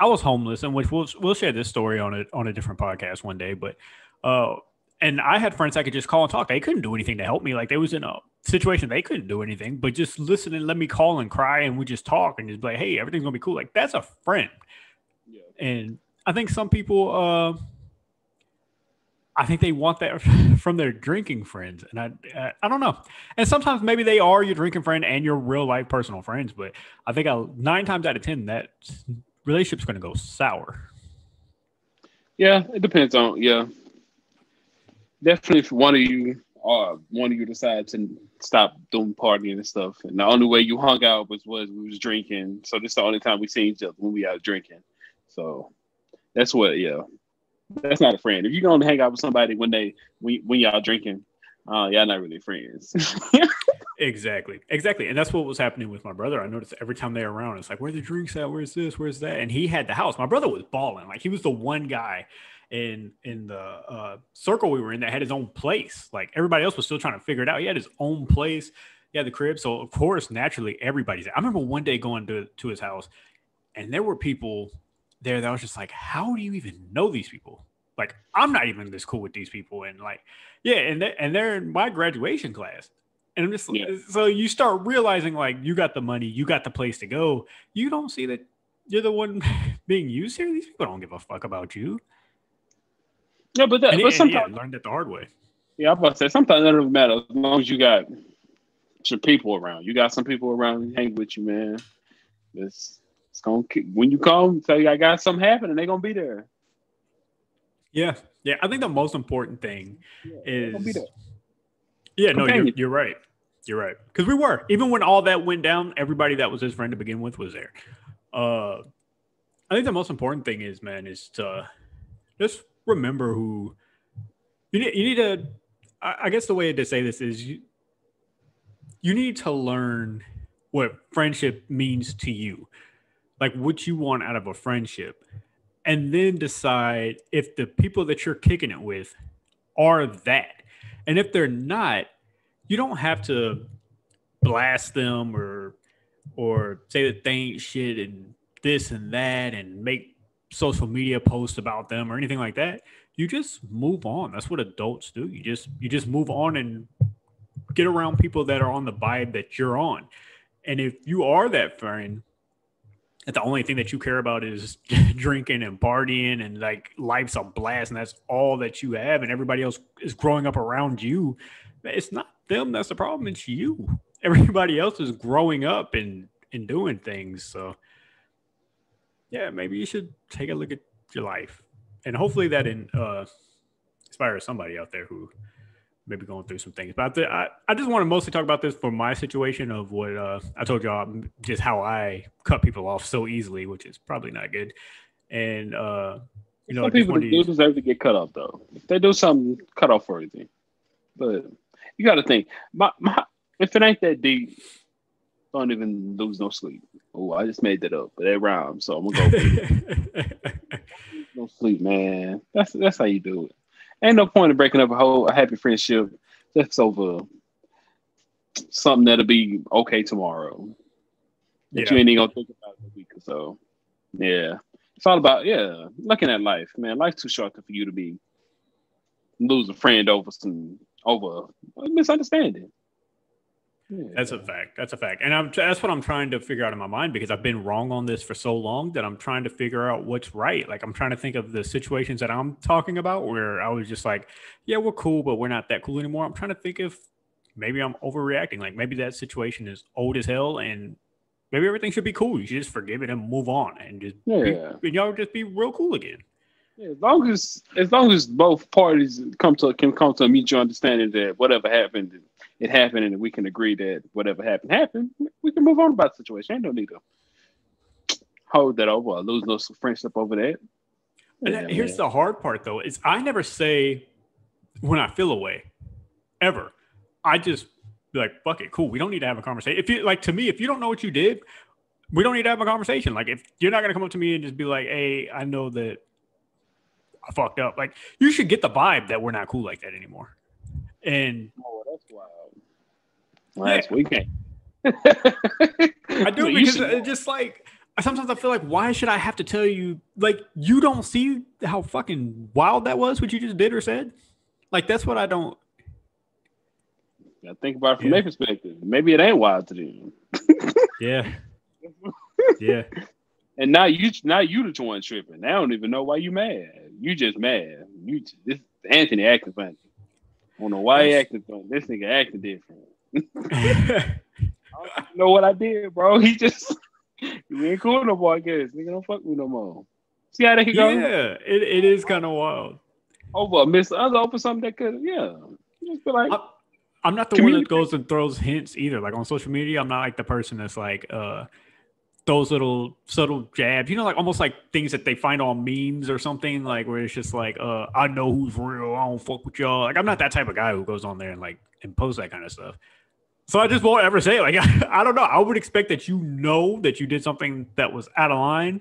I was homeless, and which we'll we'll share this story on a on a different podcast one day. But uh, and I had friends I could just call and talk. They couldn't do anything to help me. Like they was in a situation they couldn't do anything, but just listen and let me call and cry, and we just talk and just be like, hey, everything's gonna be cool. Like that's a friend. Yeah. And I think some people, uh, I think they want that [laughs] from their drinking friends, and I, uh, I don't know. And sometimes maybe they are your drinking friend and your real life personal friends, but I think i nine times out of ten that relationship's going to go sour. Yeah, it depends on yeah. Definitely, if one of you or one of you decide to stop doing partying and stuff, and the only way you hung out was was we was drinking. So this is the only time we seen each other when we out drinking. So that's what yeah. That's not a friend. If you're gonna hang out with somebody when they when, when y'all drinking, uh, y'all not really friends. [laughs] exactly, exactly, and that's what was happening with my brother. I noticed every time they're around, it's like, "Where the drinks at? Where's this? Where's that?" And he had the house. My brother was balling. Like he was the one guy in in the uh, circle we were in that had his own place. Like everybody else was still trying to figure it out. He had his own place. He had the crib. So of course, naturally, everybody's. There. I remember one day going to to his house, and there were people there that was just like, how do you even know these people? Like I'm not even this cool with these people, and like, yeah, and they, and they're in my graduation class. And I'm just yeah. so you start realizing like you got the money, you got the place to go. You don't see that you're the one [laughs] being used here. These people don't give a fuck about you. Yeah, but that, and, but sometimes yeah, learned it the hard way. Yeah, I'm about to say sometimes it doesn't matter as long as you got some people around. You got some people around hang with you, man. It's it's gonna when you come, say I got something happening, they're gonna be there. Yeah, yeah. I think the most important thing yeah, is yeah. No, you're, you're right. You're right. Because we were even when all that went down, everybody that was his friend to begin with was there. Uh, I think the most important thing is, man, is to just remember who you need. You need to. I guess the way to say this is you. You need to learn what friendship means to you, like what you want out of a friendship, and then decide if the people that you're kicking it with are that, and if they're not, you don't have to blast them or or say that they ain't shit and this and that and make social media posts about them or anything like that you just move on. That's what adults do. You just you just move on and get around people that are on the vibe that you're on. And if you are that friend that the only thing that you care about is [laughs] drinking and partying and like life's a blast and that's all that you have and everybody else is growing up around you it's not them that's the problem. It's you. [laughs] Everybody else is growing up and and doing things. So yeah, maybe you should take a look at your life, and hopefully that in, uh, inspires somebody out there who maybe going through some things. But I, I just want to mostly talk about this for my situation of what uh, I told y'all, just how I cut people off so easily, which is probably not good. And uh, you know, some people do deserve to get cut off though. If they do something, cut off for anything. But you got to think, my, my if it ain't that deep, don't even lose no sleep. Oh, I just made that up, but that rhymes, so I'm gonna go. [laughs] no sleep, man. That's that's how you do it. Ain't no point in breaking up a whole a happy friendship just over something that'll be okay tomorrow. That yeah. you ain't even gonna think about in a week or so. Yeah. It's all about yeah, looking at life, man. Life's too short for you to be lose a friend over some over a misunderstanding. Hmm. That's a fact. That's a fact. And I'm, that's what I'm trying to figure out in my mind because I've been wrong on this for so long that I'm trying to figure out what's right. Like I'm trying to think of the situations that I'm talking about where I was just like, yeah, we're cool, but we're not that cool anymore. I'm trying to think if maybe I'm overreacting. Like maybe that situation is old as hell and maybe everything should be cool. You should just forgive it and move on and just yeah. be, y'all just be real cool again. Yeah, as long as as long as both parties come to can come to a mutual understanding that whatever happened it happened and we can agree that whatever happened happened, we can move on about the situation. Ain't no need to hold that over or lose no friendship over that. And yeah, here's man. the hard part though, is I never say when I feel away. Ever. I just be like, fuck it, cool. We don't need to have a conversation. If you like to me, if you don't know what you did, we don't need to have a conversation. Like if you're not gonna come up to me and just be like, hey, I know that I fucked up. Like you should get the vibe that we're not cool like that anymore. And last yeah. weekend. I do [laughs] because it's just like sometimes I feel like why should I have to tell you like you don't see how fucking wild that was what you just did or said? Like that's what I don't I think about it from yeah. their perspective. Maybe it ain't wild to them. [laughs] yeah. Yeah. And now you now you the one tripping. I don't even know why you mad. You just mad. You this Anthony acting funny. I don't know why he acting funny. This nigga acting different. I don't know what I did, bro. [laughs] He just you ain't cool no more, I guess. Nigga don't fuck me no more. See how that can go? Yeah, it, it is kind of wild. Over miss other over something that could yeah. Just be like I, I'm not the one that goes and throws hints either. Like on social media, I'm not like the person that's like uh those little subtle jabs, you know, like almost like things that they find on memes or something, like where it's just like, uh, I know who's real, I don't fuck with y'all. Like I'm not that type of guy who goes on there and like and posts that kind of stuff. So I just won't ever say it. Like I, [laughs] I don't know. I would expect that you know that you did something that was out of line.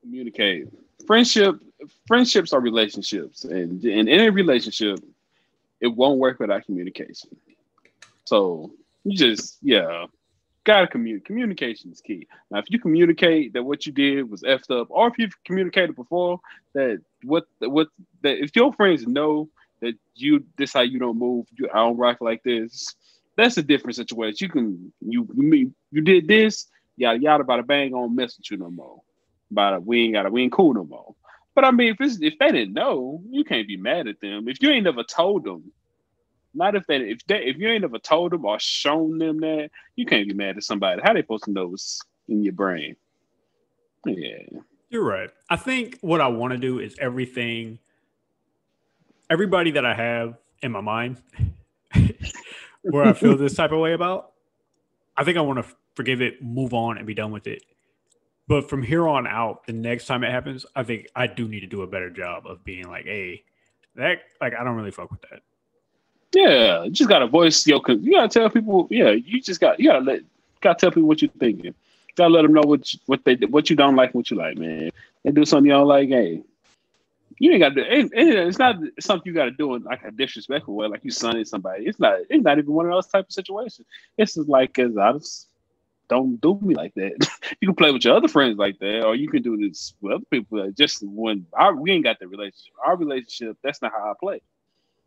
Communicate. Friendship, friendships are relationships, and in any relationship, it won't work without communication. So you just yeah, gotta communicate. Communication is key. Now, if you communicate that what you did was effed up, or if you've communicated before that what what that if your friends know that you how you don't move, you I don't rock like this. That's a different situation. You can you you, you did this, yada yada, about a bang on mess with you no more. About we ain't got we ain't cool no more. But I mean, if it's, if they didn't know, you can't be mad at them. If you ain't never told them, not if they if they if you ain't ever told them or shown them that, you can't be mad at somebody. How they supposed to know what's in your brain? Yeah. You're right. I think what I want to do is everything everybody that I have in my mind [laughs] where I feel [laughs] this type of way about, I think I want to forgive it, move on, and be done with it. But from here on out, the next time it happens, I think I do need to do a better job of being like, hey, that like I don't really fuck with that. Yeah, you just gotta voice your. You gotta tell people. Yeah, you just got. You gotta let. Gotta tell people what you're thinking. Gotta let them know what you, what they what you don't like, what you like, man. They do something you don't like. Hey, you ain't got to. It, it's not something you got to do in like a disrespectful way, like you sunning somebody. It's not. It's not even one of those type of situations. It's just like as I just don't do me like that. [laughs] you can play with your other friends like that, or you can do this with other people. Just when our, we ain't got the relationship, our relationship, that's not how I play.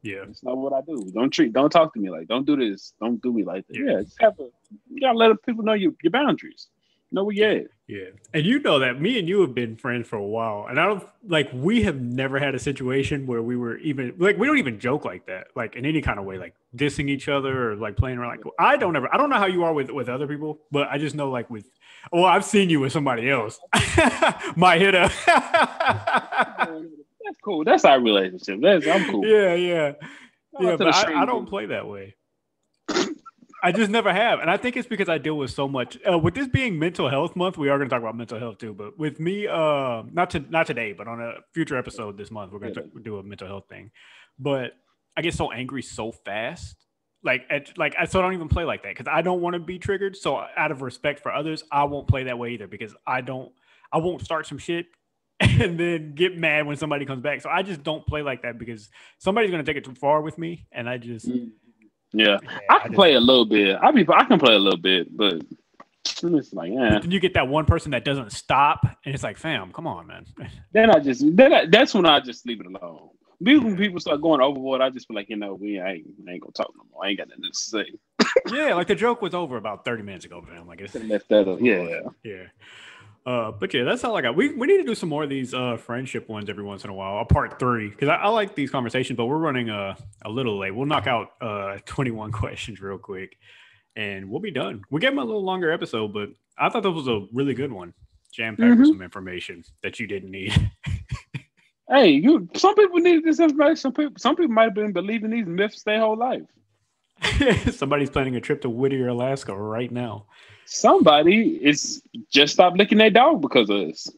Yeah, it's not what I do. Don't treat, don't talk to me like, don't do this, don't do me like that. Yeah, yeah just have a, you gotta let people know your your boundaries. Know we at. Yeah, and you know that me and you have been friends for a while, and I don't like we have never had a situation where we were even like we don't even joke like that, like in any kind of way, like dissing each other or like playing around. Like I don't ever, I don't know how you are with with other people, but I just know like with, well, I've seen you with somebody else, [laughs] my hitter. That's cool. That's our relationship. That's I'm cool. Yeah, yeah, yeah. But I, I, don't play that way. I just never have, and I think it's because I deal with so much. Uh, with this being Mental Health Month, we are going to talk about mental health too. But with me, uh, not to not today, but on a future episode this month, we're going to do a mental health thing. But I get so angry so fast, like at, like I so I don't even play like that because I don't want to be triggered. So out of respect for others, I won't play that way either because I don't. I won't start some shit [laughs] and then get mad when somebody comes back. So I just don't play like that because somebody's going to take it too far with me, and I just. Mm yeah, yeah I can I play a little bit. I be I can play a little bit, but it's like, yeah. Then you get that one person that doesn't stop, and it's like, fam, come on, man. [laughs] then I just then I, that's when I just leave it alone. When people start going overboard, I just be like, you know, we ain't, I ain't gonna talk no more. I ain't got nothing to say. yeah, like the joke was over about thirty minutes ago, fam. Like it's left that up. Yeah, yeah. Uh, but yeah, that's all I got. We we need to do some more of these uh friendship ones every once in a while. A part three because I, I, like these conversations, but we're running a a little late. We'll knock out uh [laughs] 21 questions real quick, and we'll be done. We gave them a little longer episode, but I thought that was a really good one. Jam packed mm-hmm. with some information that you didn't need. [laughs] hey, you. Some people needed this information. Some people, some people might have been believing these myths their whole life. [laughs] Somebody's planning a trip to Whittier, Alaska right now somebody is just stop licking their dog because of us.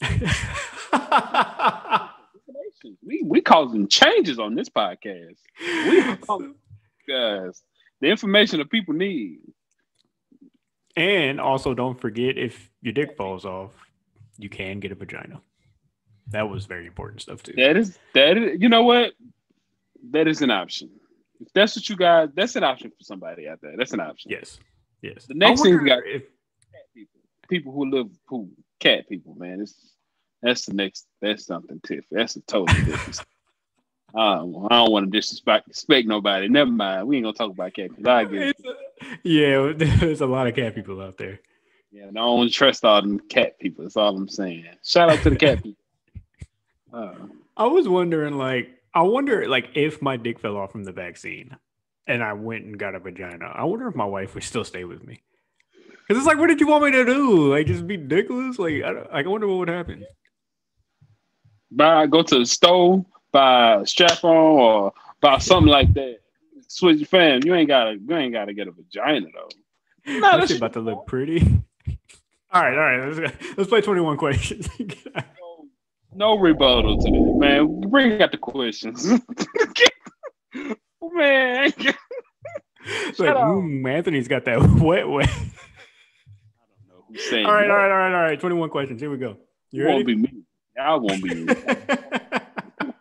[laughs] we we causing changes on this podcast. We guys the information that people need. And also, don't forget if your dick falls off, you can get a vagina. That was very important stuff too. That is that is you know what? That is an option. If that's what you guys, that's an option for somebody out there. That's an option. Yes. Yes. The next thing we got if people, people who live who cat people, man. It's that's the next. That's something Tiff. That's a totally different. Um, [laughs] I don't want to disrespect nobody. Never mind. We ain't gonna talk about cat people. I get it. Yeah, [laughs] there's a lot of cat people out there. Yeah, and I don't trust all them cat people. That's all I'm saying. Shout out to the cat people. [laughs] Uh, I was wondering, like, I wonder, like, if my dick fell off from the vaccine, and I went and got a vagina. I wonder if my wife would still stay with me. Because it's like, what did you want me to do? Like, just be Nicholas? Like, I, I wonder what would happen. Buy, go to the store, buy strap on, or buy something like that. Switch your fam. You ain't gotta, you ain't gotta get a vagina though. No, that's about to look pretty. [laughs] All right, all right. Let's, let's play 21 questions. [laughs] no, no rebuttal to that, man. Bring out the questions. [laughs] man. [laughs] It's like, mm, Anthony's got that [laughs] wet wet. I don't know who's saying All right, that. all right, all right, all right. 21 questions. Here we go. You It won't be me. I won't be me. [laughs]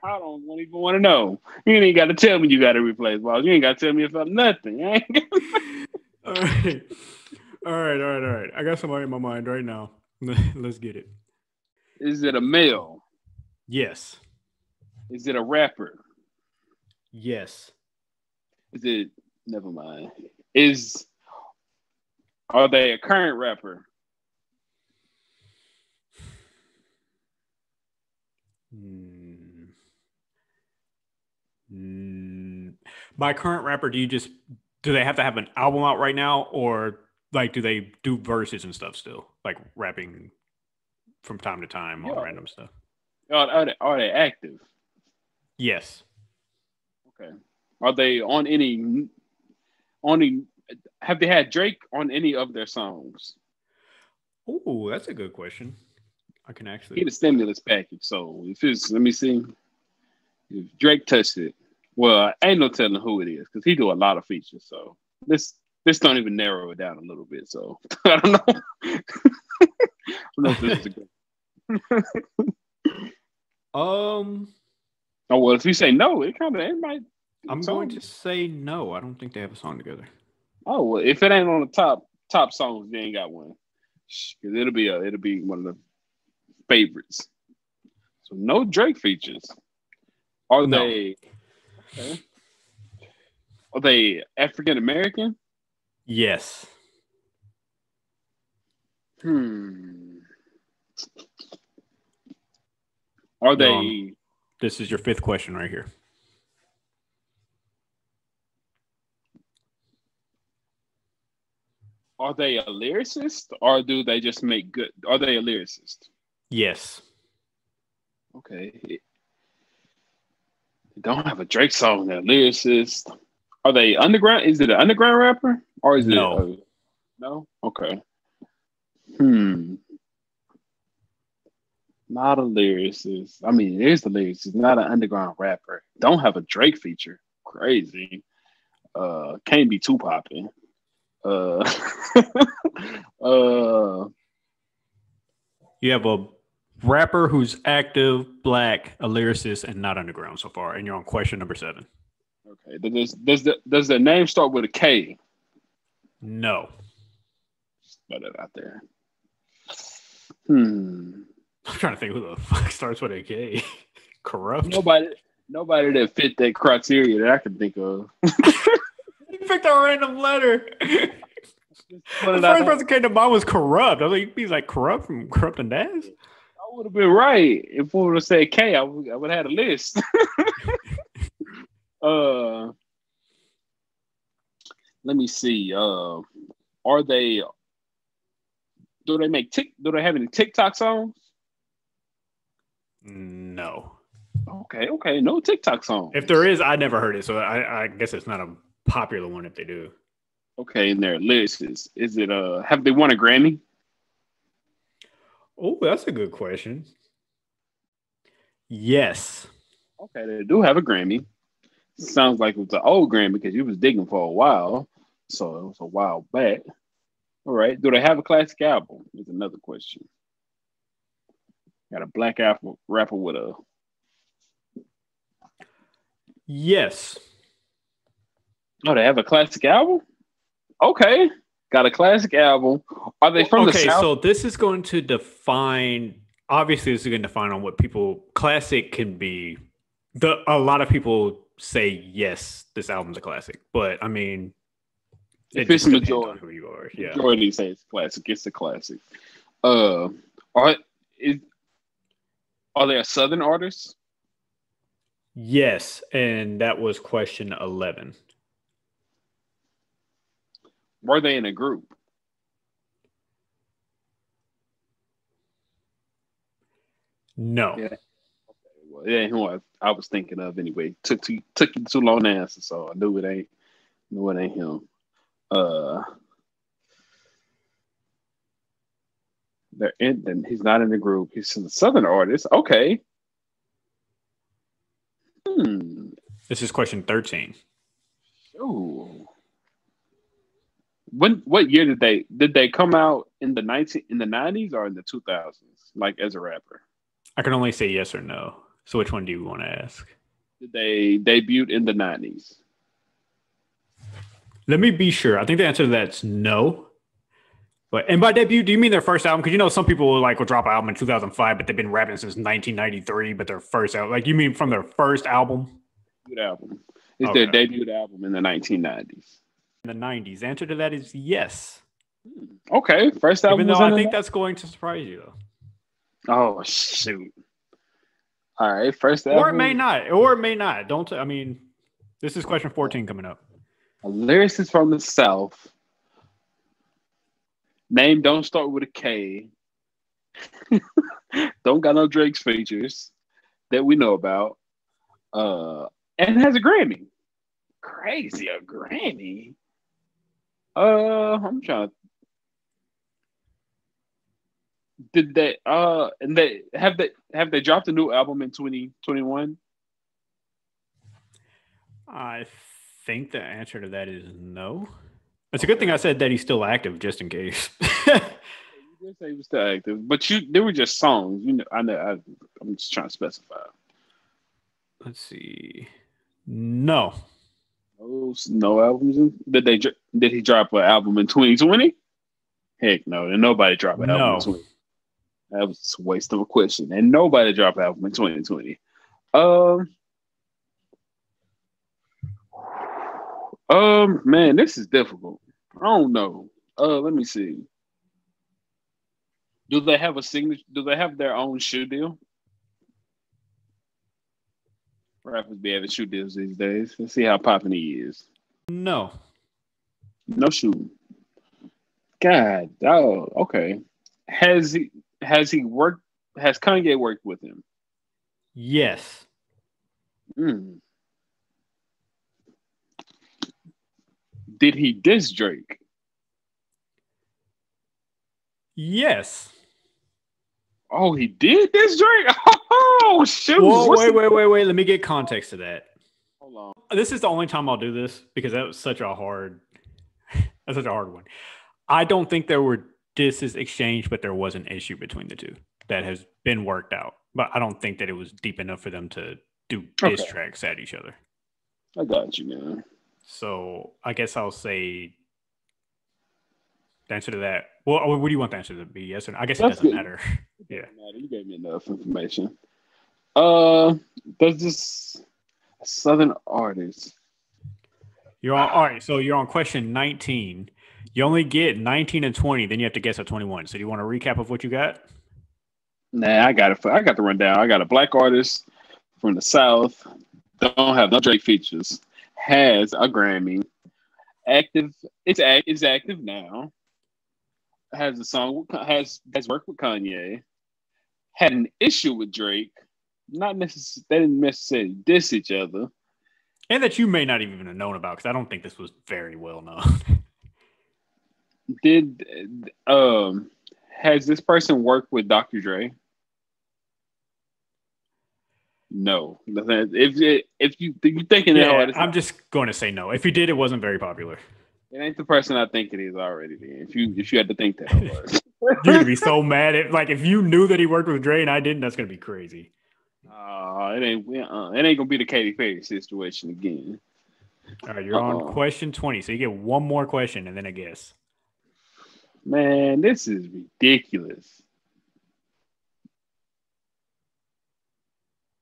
I don't even want to know. You ain't got to tell me you got to replace balls. You ain't got to tell me about nothing. I ain't all right. All right, all right, all right. I got somebody in my mind right now. Let's get it. Is it a male? Yes. Is it a rapper? Yes. Is it? Never mind. Is are they a current rapper? Hmm. Mm. By current rapper, do you just do they have to have an album out right now, or like do they do verses and stuff still, like rapping from time to time on random stuff? Are, are they are they active? Yes. Okay. Are they on any on any? Have they had Drake on any of their songs? Oh, that's a good question. I can actually. He actually. the stimulus package. So if it's let me see, if Drake touched it, well, ain't no telling who it is because he do a lot of features. So this this don't even narrow it down a little bit. So [laughs] I don't know. [laughs] I don't know if this is a good. [laughs] Um, Oh well, if you say no, it kind of it might. I'm going to say no. I don't think they have a song together. Oh well, if it ain't on the top top songs, they ain't got one. Because it'll be a it'll be one of the favorites. So no Drake features. Are No. they? Okay. Are they African American? Yes. Hmm. Are they? This is your fifth question right here. Are they a lyricist, or do they just make good? Are they a lyricist? Yes. Okay. They don't have a Drake song. They're lyricist. Are they underground? Is it an underground rapper or is No. it? A, no. Okay. Hmm. Not a lyricist. I mean, it is the lyricist. Not an underground rapper. Don't have a Drake feature. Crazy. Uh, can't be too popping. Uh, [laughs] uh, You have a rapper who's active, black, a lyricist, and not underground so far, and you're on question number seven. okay. Does does the does the name start with a K? No. Just throw that out there. Hmm. I'm trying to think who the fuck starts with a K. [laughs] Kurupt. Nobody, nobody that fit that criteria that I can think of. [laughs] Picked a random letter. The first person came to mind was Kurupt. I was like, he's like Kurupt from Kurupt and Daz. I would have been right if we would have said K. I would, I would have had a list. [laughs] uh, let me see. Uh, are they? Do they make tick? Do they have any TikTok songs? No. Okay, okay, no TikTok songs. If there is, I never heard it, so I, I guess it's not a popular one if they do. okay, and their lyricists, is it? Uh, have they won a Grammy? Oh, that's a good question. Yes. Okay, they do have a Grammy. Sounds like it was an old Grammy because you was digging for a while, so it was a while back. All right, do they have a classic album? Is another question. Got a black apple rapper with a Yes. Oh, they have a classic album. Okay, got a classic album. Are they from okay, the south? so this is going to define. Obviously, this is going to define on what people classic can be. The a lot of people say yes, this album's a classic, but I mean, If it it's just depends majority- on who you are. Yeah. Majority say it's classic. It's a classic. Uh, are is are they a Southern artist? Yes, and that was question eleven. Were they in a group? No. Yeah. Well, it ain't who I, I was thinking of anyway. Took too took you too long to answer, so I knew it ain't knew it ain't him. Uh They're in. Then he's not in the group. He's a southern artist. Okay. Hmm. This is question thirteen. Ooh. When what year did they did they come out in the nineteen in the nineties or in the two thousands? Like as a rapper, I can only say yes or no. So which one do you want to ask? did they debut in the nineties? Let me be sure. I think the answer to that's no. But and by debut, do you mean their first album? Because you know some people like will drop an album in 2005, but they've been rapping since 1993. But their first album, like you mean from their first album? Good album. It's Okay. their debut album in the nineteen nineties. In the 90s. The answer to that is yes. Okay, first album. Even though I think that's going to surprise you though. Oh shoot! All right, first album. Or it may not. Or it may not. Don't t- I mean this is question 14 coming up. A lyricist from the South. Name don't start with a K. [laughs] don't got no Drake's features that we know about. Uh, and has a Grammy. Crazy, a Grammy. Uh, I'm trying. to Did they? Uh, and they have they have they dropped a new album in 2021? I think the answer to that is no. It's a good thing I said that he's still active just in case. [laughs] You did say he was still active, but you they were just songs. You know, I know. I, I'm just trying to specify. Let's see. No. No, no albums. In, did they? Did he drop an album in 2020? Heck no. And nobody dropped an album in 20. That was a waste of a question. And nobody dropped an album in 2020. Um. Um, man, this is difficult. I don't know. Uh, let me see. Do they have a signature? Do they have their own shoe deal? Rappers be having shoe deals these days. Let's see how popping he is. No. No shoe. God, oh, okay. Has he has he worked? Has Kanye worked with him? Yes. Hmm. Did he diss Drake? Yes. Oh, he did this Drake. [laughs] Oh shoot! Whoa, What's wait, the- wait, wait, wait. Let me get context to that. Hold on. This is the only time I'll do this because that was such a hard [laughs] that's such a hard one. I don't think there were disses exchanged, but there was an issue between the two that has been worked out. But I don't think that it was deep enough for them to do diss Okay. tracks at each other. I got you, man. So I guess I'll say the answer to that. Well, what do you want the answer to be? Yes or no? I guess it doesn't good. matter. [laughs] Yeah. You gave me enough information. Uh, does this Southern artist? You're on all right. So you're on question 19. You only get 19 and 20, then you have to guess at 21. So do you want a recap of what you got? Nah, I got it. I got the rundown. I got a black artist from the South. Don't have no Drake features. Has a Grammy. Active. It's act. It's active now. Has a song. Has has worked with Kanye. Had an issue with Drake. Not necessarily. They didn't necessarily diss each other. And that you may not even have known about because I don't think this was very well known. [laughs] Did um has this person worked with Dr. Dre? No. If if you you thinking that yeah, hard, I'm just going to say no. If you did, it wasn't very popular. it ain't the person I think it is already. Then if you if you had to think that hard. [laughs] You're gonna be so mad if, like if you knew that he worked with Dre and I didn't, that's gonna be crazy. Uh, it ain't uh, it ain't gonna be the Katy Perry situation again. All right, you're Uh-oh. on question 20, so you get one more question and then a guess. Man, this is ridiculous.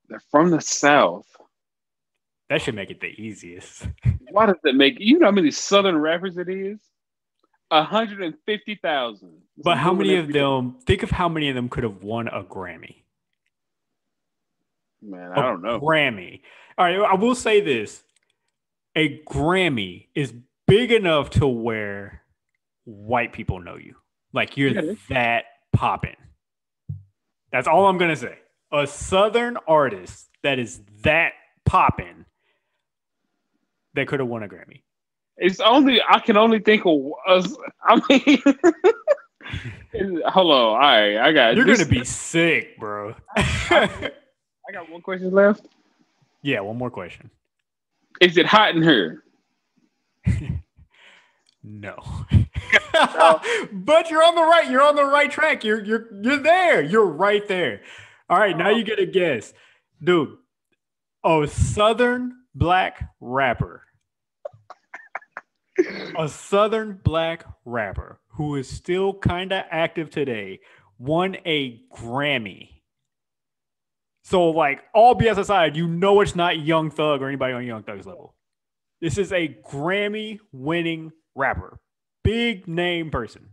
They're from the South. That should make it the easiest. [laughs] Why does that make you know how many Southern rappers it is? A hundred and fifty thousand. But how many of them? Think of how many of them could have won a Grammy. Man, A I don't know. Grammy. All right, I will say this: a Grammy is big enough to where white people know you. Like you're Yeah. that popping. That's all I'm gonna say. A Southern artist that is that popping that could have won a Grammy. It's only I can only think of. us- I mean, [laughs] hello. on. All right, I got. You're this- gonna be sick, bro. [laughs] I got one question left. yeah, one more question. Is it hot in here? [laughs] No. but you're on the right. You're on the right track. You're you're you're there. You're right there. All right, now you get a guess. Dude, a southern black rapper. A southern black rapper who is still kind of active today won a Grammy. So, like, all BS aside, you know it's not Young Thug or anybody on Young Thug's level. This is a Grammy winning rapper, big name person.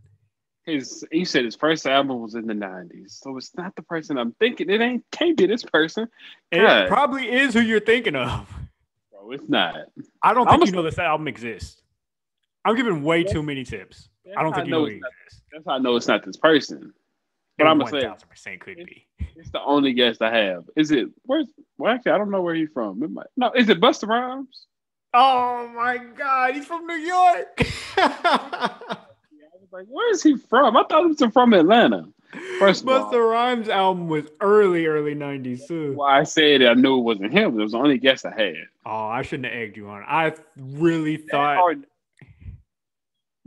His he said his first album was in the '90s, so it's not the person I'm thinking. It ain't can't be this person. It probably is who you're thinking of. Bro, it's not. I don't I'm think a- you know this album exists. I'm giving way too many tips. I don't think you know I he it's not-. That's how I know it's not this person. But It I'm gonna say 1000% could be. it's the only guess I have. Is it where's? Well, actually, I don't know where he's from. It might, no, is it Busta Rhymes? Oh my God, he's from New York. [laughs] Yeah, I was like, where is he from? I thought he was from Atlanta. First of all- Busta Rhymes album was early, early 90s too. Why I said it, I knew it wasn't him. but It was the only guess I had. Oh, I shouldn't have egged you on. I really thought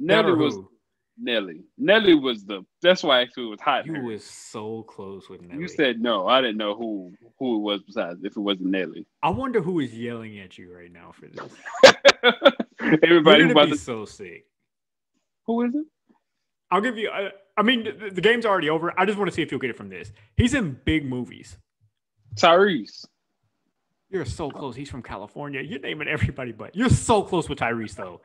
Nelly was who. Nelly. Nelly was the. That's why actually it was hot. You was so close with Nelly. You said no. I didn't know who who it was besides if it wasn't Nelly. I wonder who is yelling at you right now for this. [laughs] Everybody Wouldn't about it be to, so sick. who is it? I'll give you. I, I mean, the, the game's already over. I just want to see if you'll get it from this. He's in big movies. Tyrese. You're so close. He's from California. You're naming everybody, but you're so close with Tyrese, though.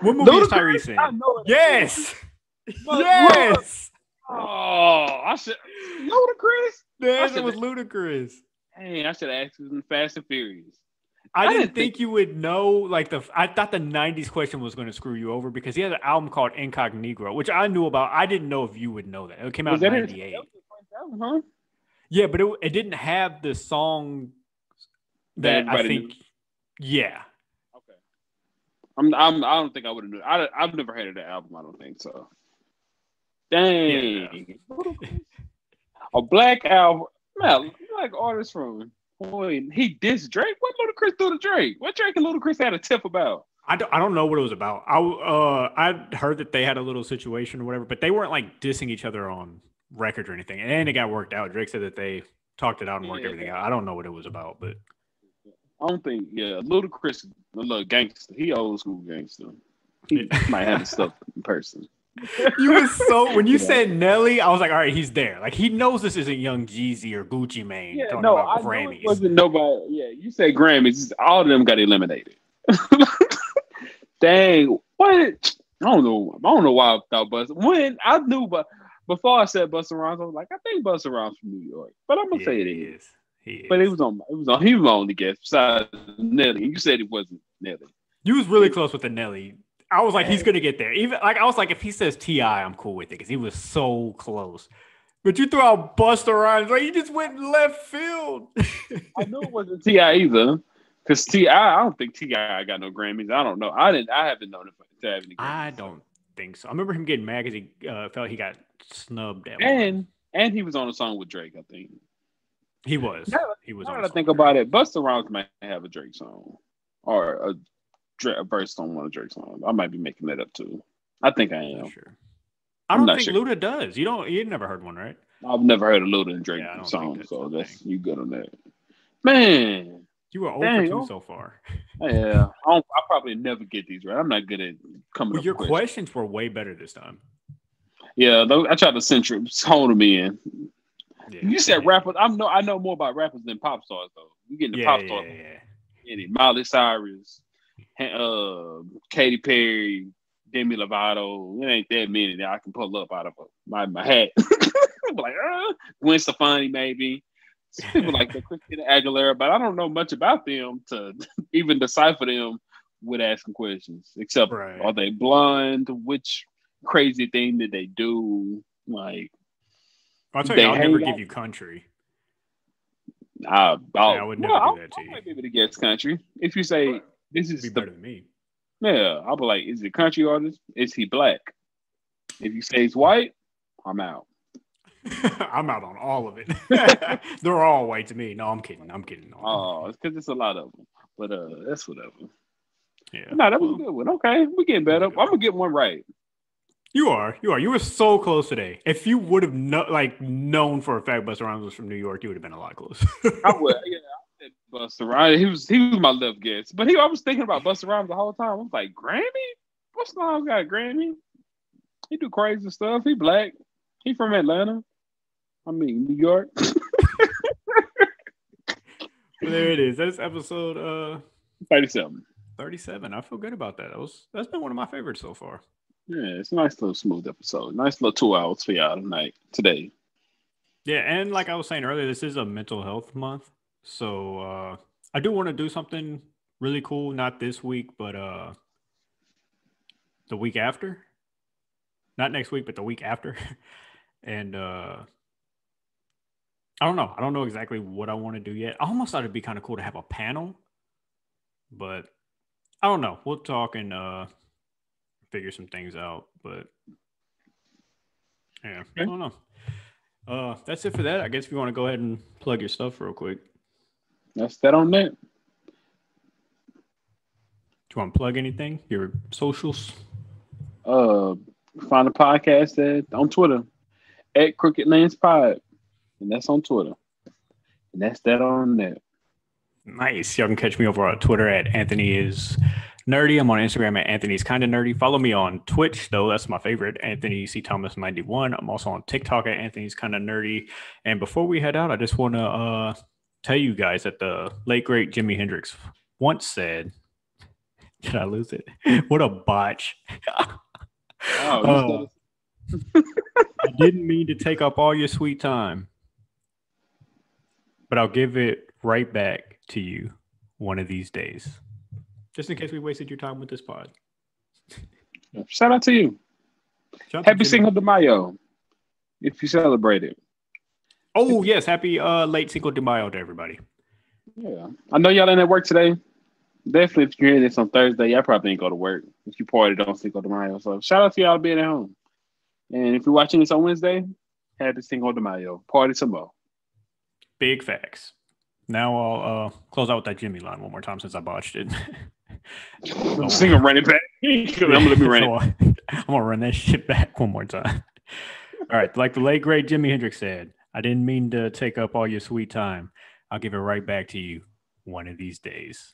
What movie is Tyrese in? It. Yes, [laughs] yes. Oh, I should. Ludacris. The I answer said was Ludacris. Hey, I should have asked in Fast and Furious. I, I didn't didn't think, you would know. Like the, I thought the '90s question was going to screw you over because he had an album called Incognito, which I knew about. I didn't know if you would know that. It came out in '98. that was his first album, huh? Yeah, but it, it didn't have the song that, That I think. Yeah, Okay. I'm, I'm. I don't think I would have. I, I've never heard of that album. I don't think so. Dang. A black album. Man, black artist from. Boy, he dissed Drake. What Ludacris do to Drake? What Drake and Ludacris had a tip about? I don't, I don't know what it was about. I uh I heard that they had a little situation or whatever, but they weren't like dissing each other on record or anything. And it got worked out. Drake said that they talked it out and worked Yeah. everything out. I don't know what it was about, but I don't think. Yeah, Ludacris, a little gangster. He old school gangster. He [laughs] might have the stuff in person. you was so when you Yeah. said Nelly, I was like, all right, he's there. Like he knows this isn't Young Jeezy or Gucci Mane Yeah, talking no, about I know Grammys. it wasn't nobody. Yeah, you said Grammys. All of them got eliminated. [laughs] Dang, what? I don't know. I don't know why I thought Busta. When I knew, but before I said Busta Rhymes, I was like, I think Busta Rhymes from New York, but I'm gonna Yeah, say it is. is. Is. He is. But it was on. It was on. He was my only guess besides Nelly. You said it wasn't Nelly. You was really close with the Nelly. I was like, he's gonna get there. Even like I was like, if he says T.I., I'm cool with it because he was so close. But you threw out Busta Rhymes, like you just went left field. [laughs] I know it wasn't T.I. either, because Ti. I don't think T.I. got no Grammys. I don't know. I didn't. I haven't known if to have any. Grammys. I don't think so. I remember him getting mad because he uh, felt he got snubbed at one. And and he was on a song with Drake. I think. He was. Now- He was. Now on that I think about it, Busta Rhymes might have a Drake song or a, a verse on one of Drake's songs. I might be making that up too. I think I am. sure. I don't think sure. Luda does. You don't. You never heard one, right? I've never heard a Luda and Drake Yeah, I don't think song, that's so that's you good on that. Man, You were over two oh. so far. [laughs] yeah, I, don't, I probably never get these right. I'm not good at coming Well, your questions. questions were way better this time. Yeah, I tried to center hone them in. Yeah. You said rappers. I'm no, I know more about rappers than pop stars though. You getting the Yeah, pop stars? yeah. it. Miley Cyrus, uh, Katy Perry, Demi Lovato. It ain't that many that I can pull up out of my, my hat. [laughs] like, uh, Gwen Stefani, maybe. People like the Christina Aguilera, but I don't know much about them to [laughs] even decipher them with asking questions. Except, Right. are they blonde? Which crazy thing did they do? Like, I'll tell you, I'll never hang give you country. Yeah, I would well, never do I'll- that to you. I might be able to guess country. If you say this is be the better than me. Yeah, I'll be like, is it country artist? Is he black? If you say it's white, I'm out. [laughs] I'm out on all of it. [laughs] [laughs] They're all white to me. No, I'm kidding. I'm kidding. No, Oh, it's because it's a lot of them. But uh, that's whatever. yeah. No, that was Well, a good one. Okay, we're getting better. I'm gonna get one right. You are. You are. You were so close today. If you would have no, like known for a fact Busta Rhymes was from New York, you would have been a lot closer. I would. Yeah, I said Busta Rhymes. He was he was my left guess, but he I was thinking about Busta Rhymes the whole time. I was like, Grammy? Busta Rhymes got a Grammy? He do crazy stuff. He black. He from Atlanta. I mean New York. [laughs] there it is. That's episode uh Thirty-seven. 37. I feel good about that. That was that's been one of my favorites so far. Yeah, it's a nice little smooth episode. Nice little two hours for y'all tonight today. Yeah, and like I was saying earlier, this is a mental health month. So uh I do want to do something really cool, not this week, but uh the week after. Not next week, but the week after. [laughs] and uh I don't know. I don't know exactly what I want to do yet. I almost thought it'd be kind of cool to have a panel, but I don't know. We'll talk and uh figure some things out, but yeah, I don't know. Uh, that's it for that. I guess if you want to go ahead and plug your stuff real quick. That's that on that. Do you want to plug anything? Your socials? Uh, find the podcast at on Twitter at Crooked Lens Pod, and that's on Twitter. And that's that on that. Nice. Y'all can catch me over on Twitter at Anthony is nerdy. I'm on Instagram at Anthony's kind of nerdy. Follow me on Twitch though. That's my favorite. Anthony C Thomas 91. I'm also on TikTok at Anthony's kind of nerdy. And before we head out, I just want to uh tell you guys that the late great Jimi Hendrix once said, [laughs] "Did I lose it? [laughs] what a botch." Oh, [laughs] Uh, I didn't mean to take up all your sweet time, but I'll give it right back to you one of these days. Just in case we wasted your time with this pod. [laughs] shout out to you. Shout out to Happy Cinco de Mayo, if you celebrate it. Oh yes, happy uh, late Cinco de Mayo to everybody. Yeah, I know y'all ain't at work today. Definitely, if you're hearing this on Thursday, y'all probably ain't go to work. If you partied on Cinco de Mayo, so shout out to y'all being at home. And if you're watching this on Wednesday, happy Cinco de Mayo. Party some more. Big facts. Now I'll uh, close out with that Jimi line one more time since I botched it. [laughs] Oh. Sing a running back. I'm gonna run it. So, [laughs] [laughs] I'm gonna run that shit back one more time. All right, like the late great Jimi Hendrix said, I didn't mean to take up all your sweet time. I'll give it right back to you one of these days.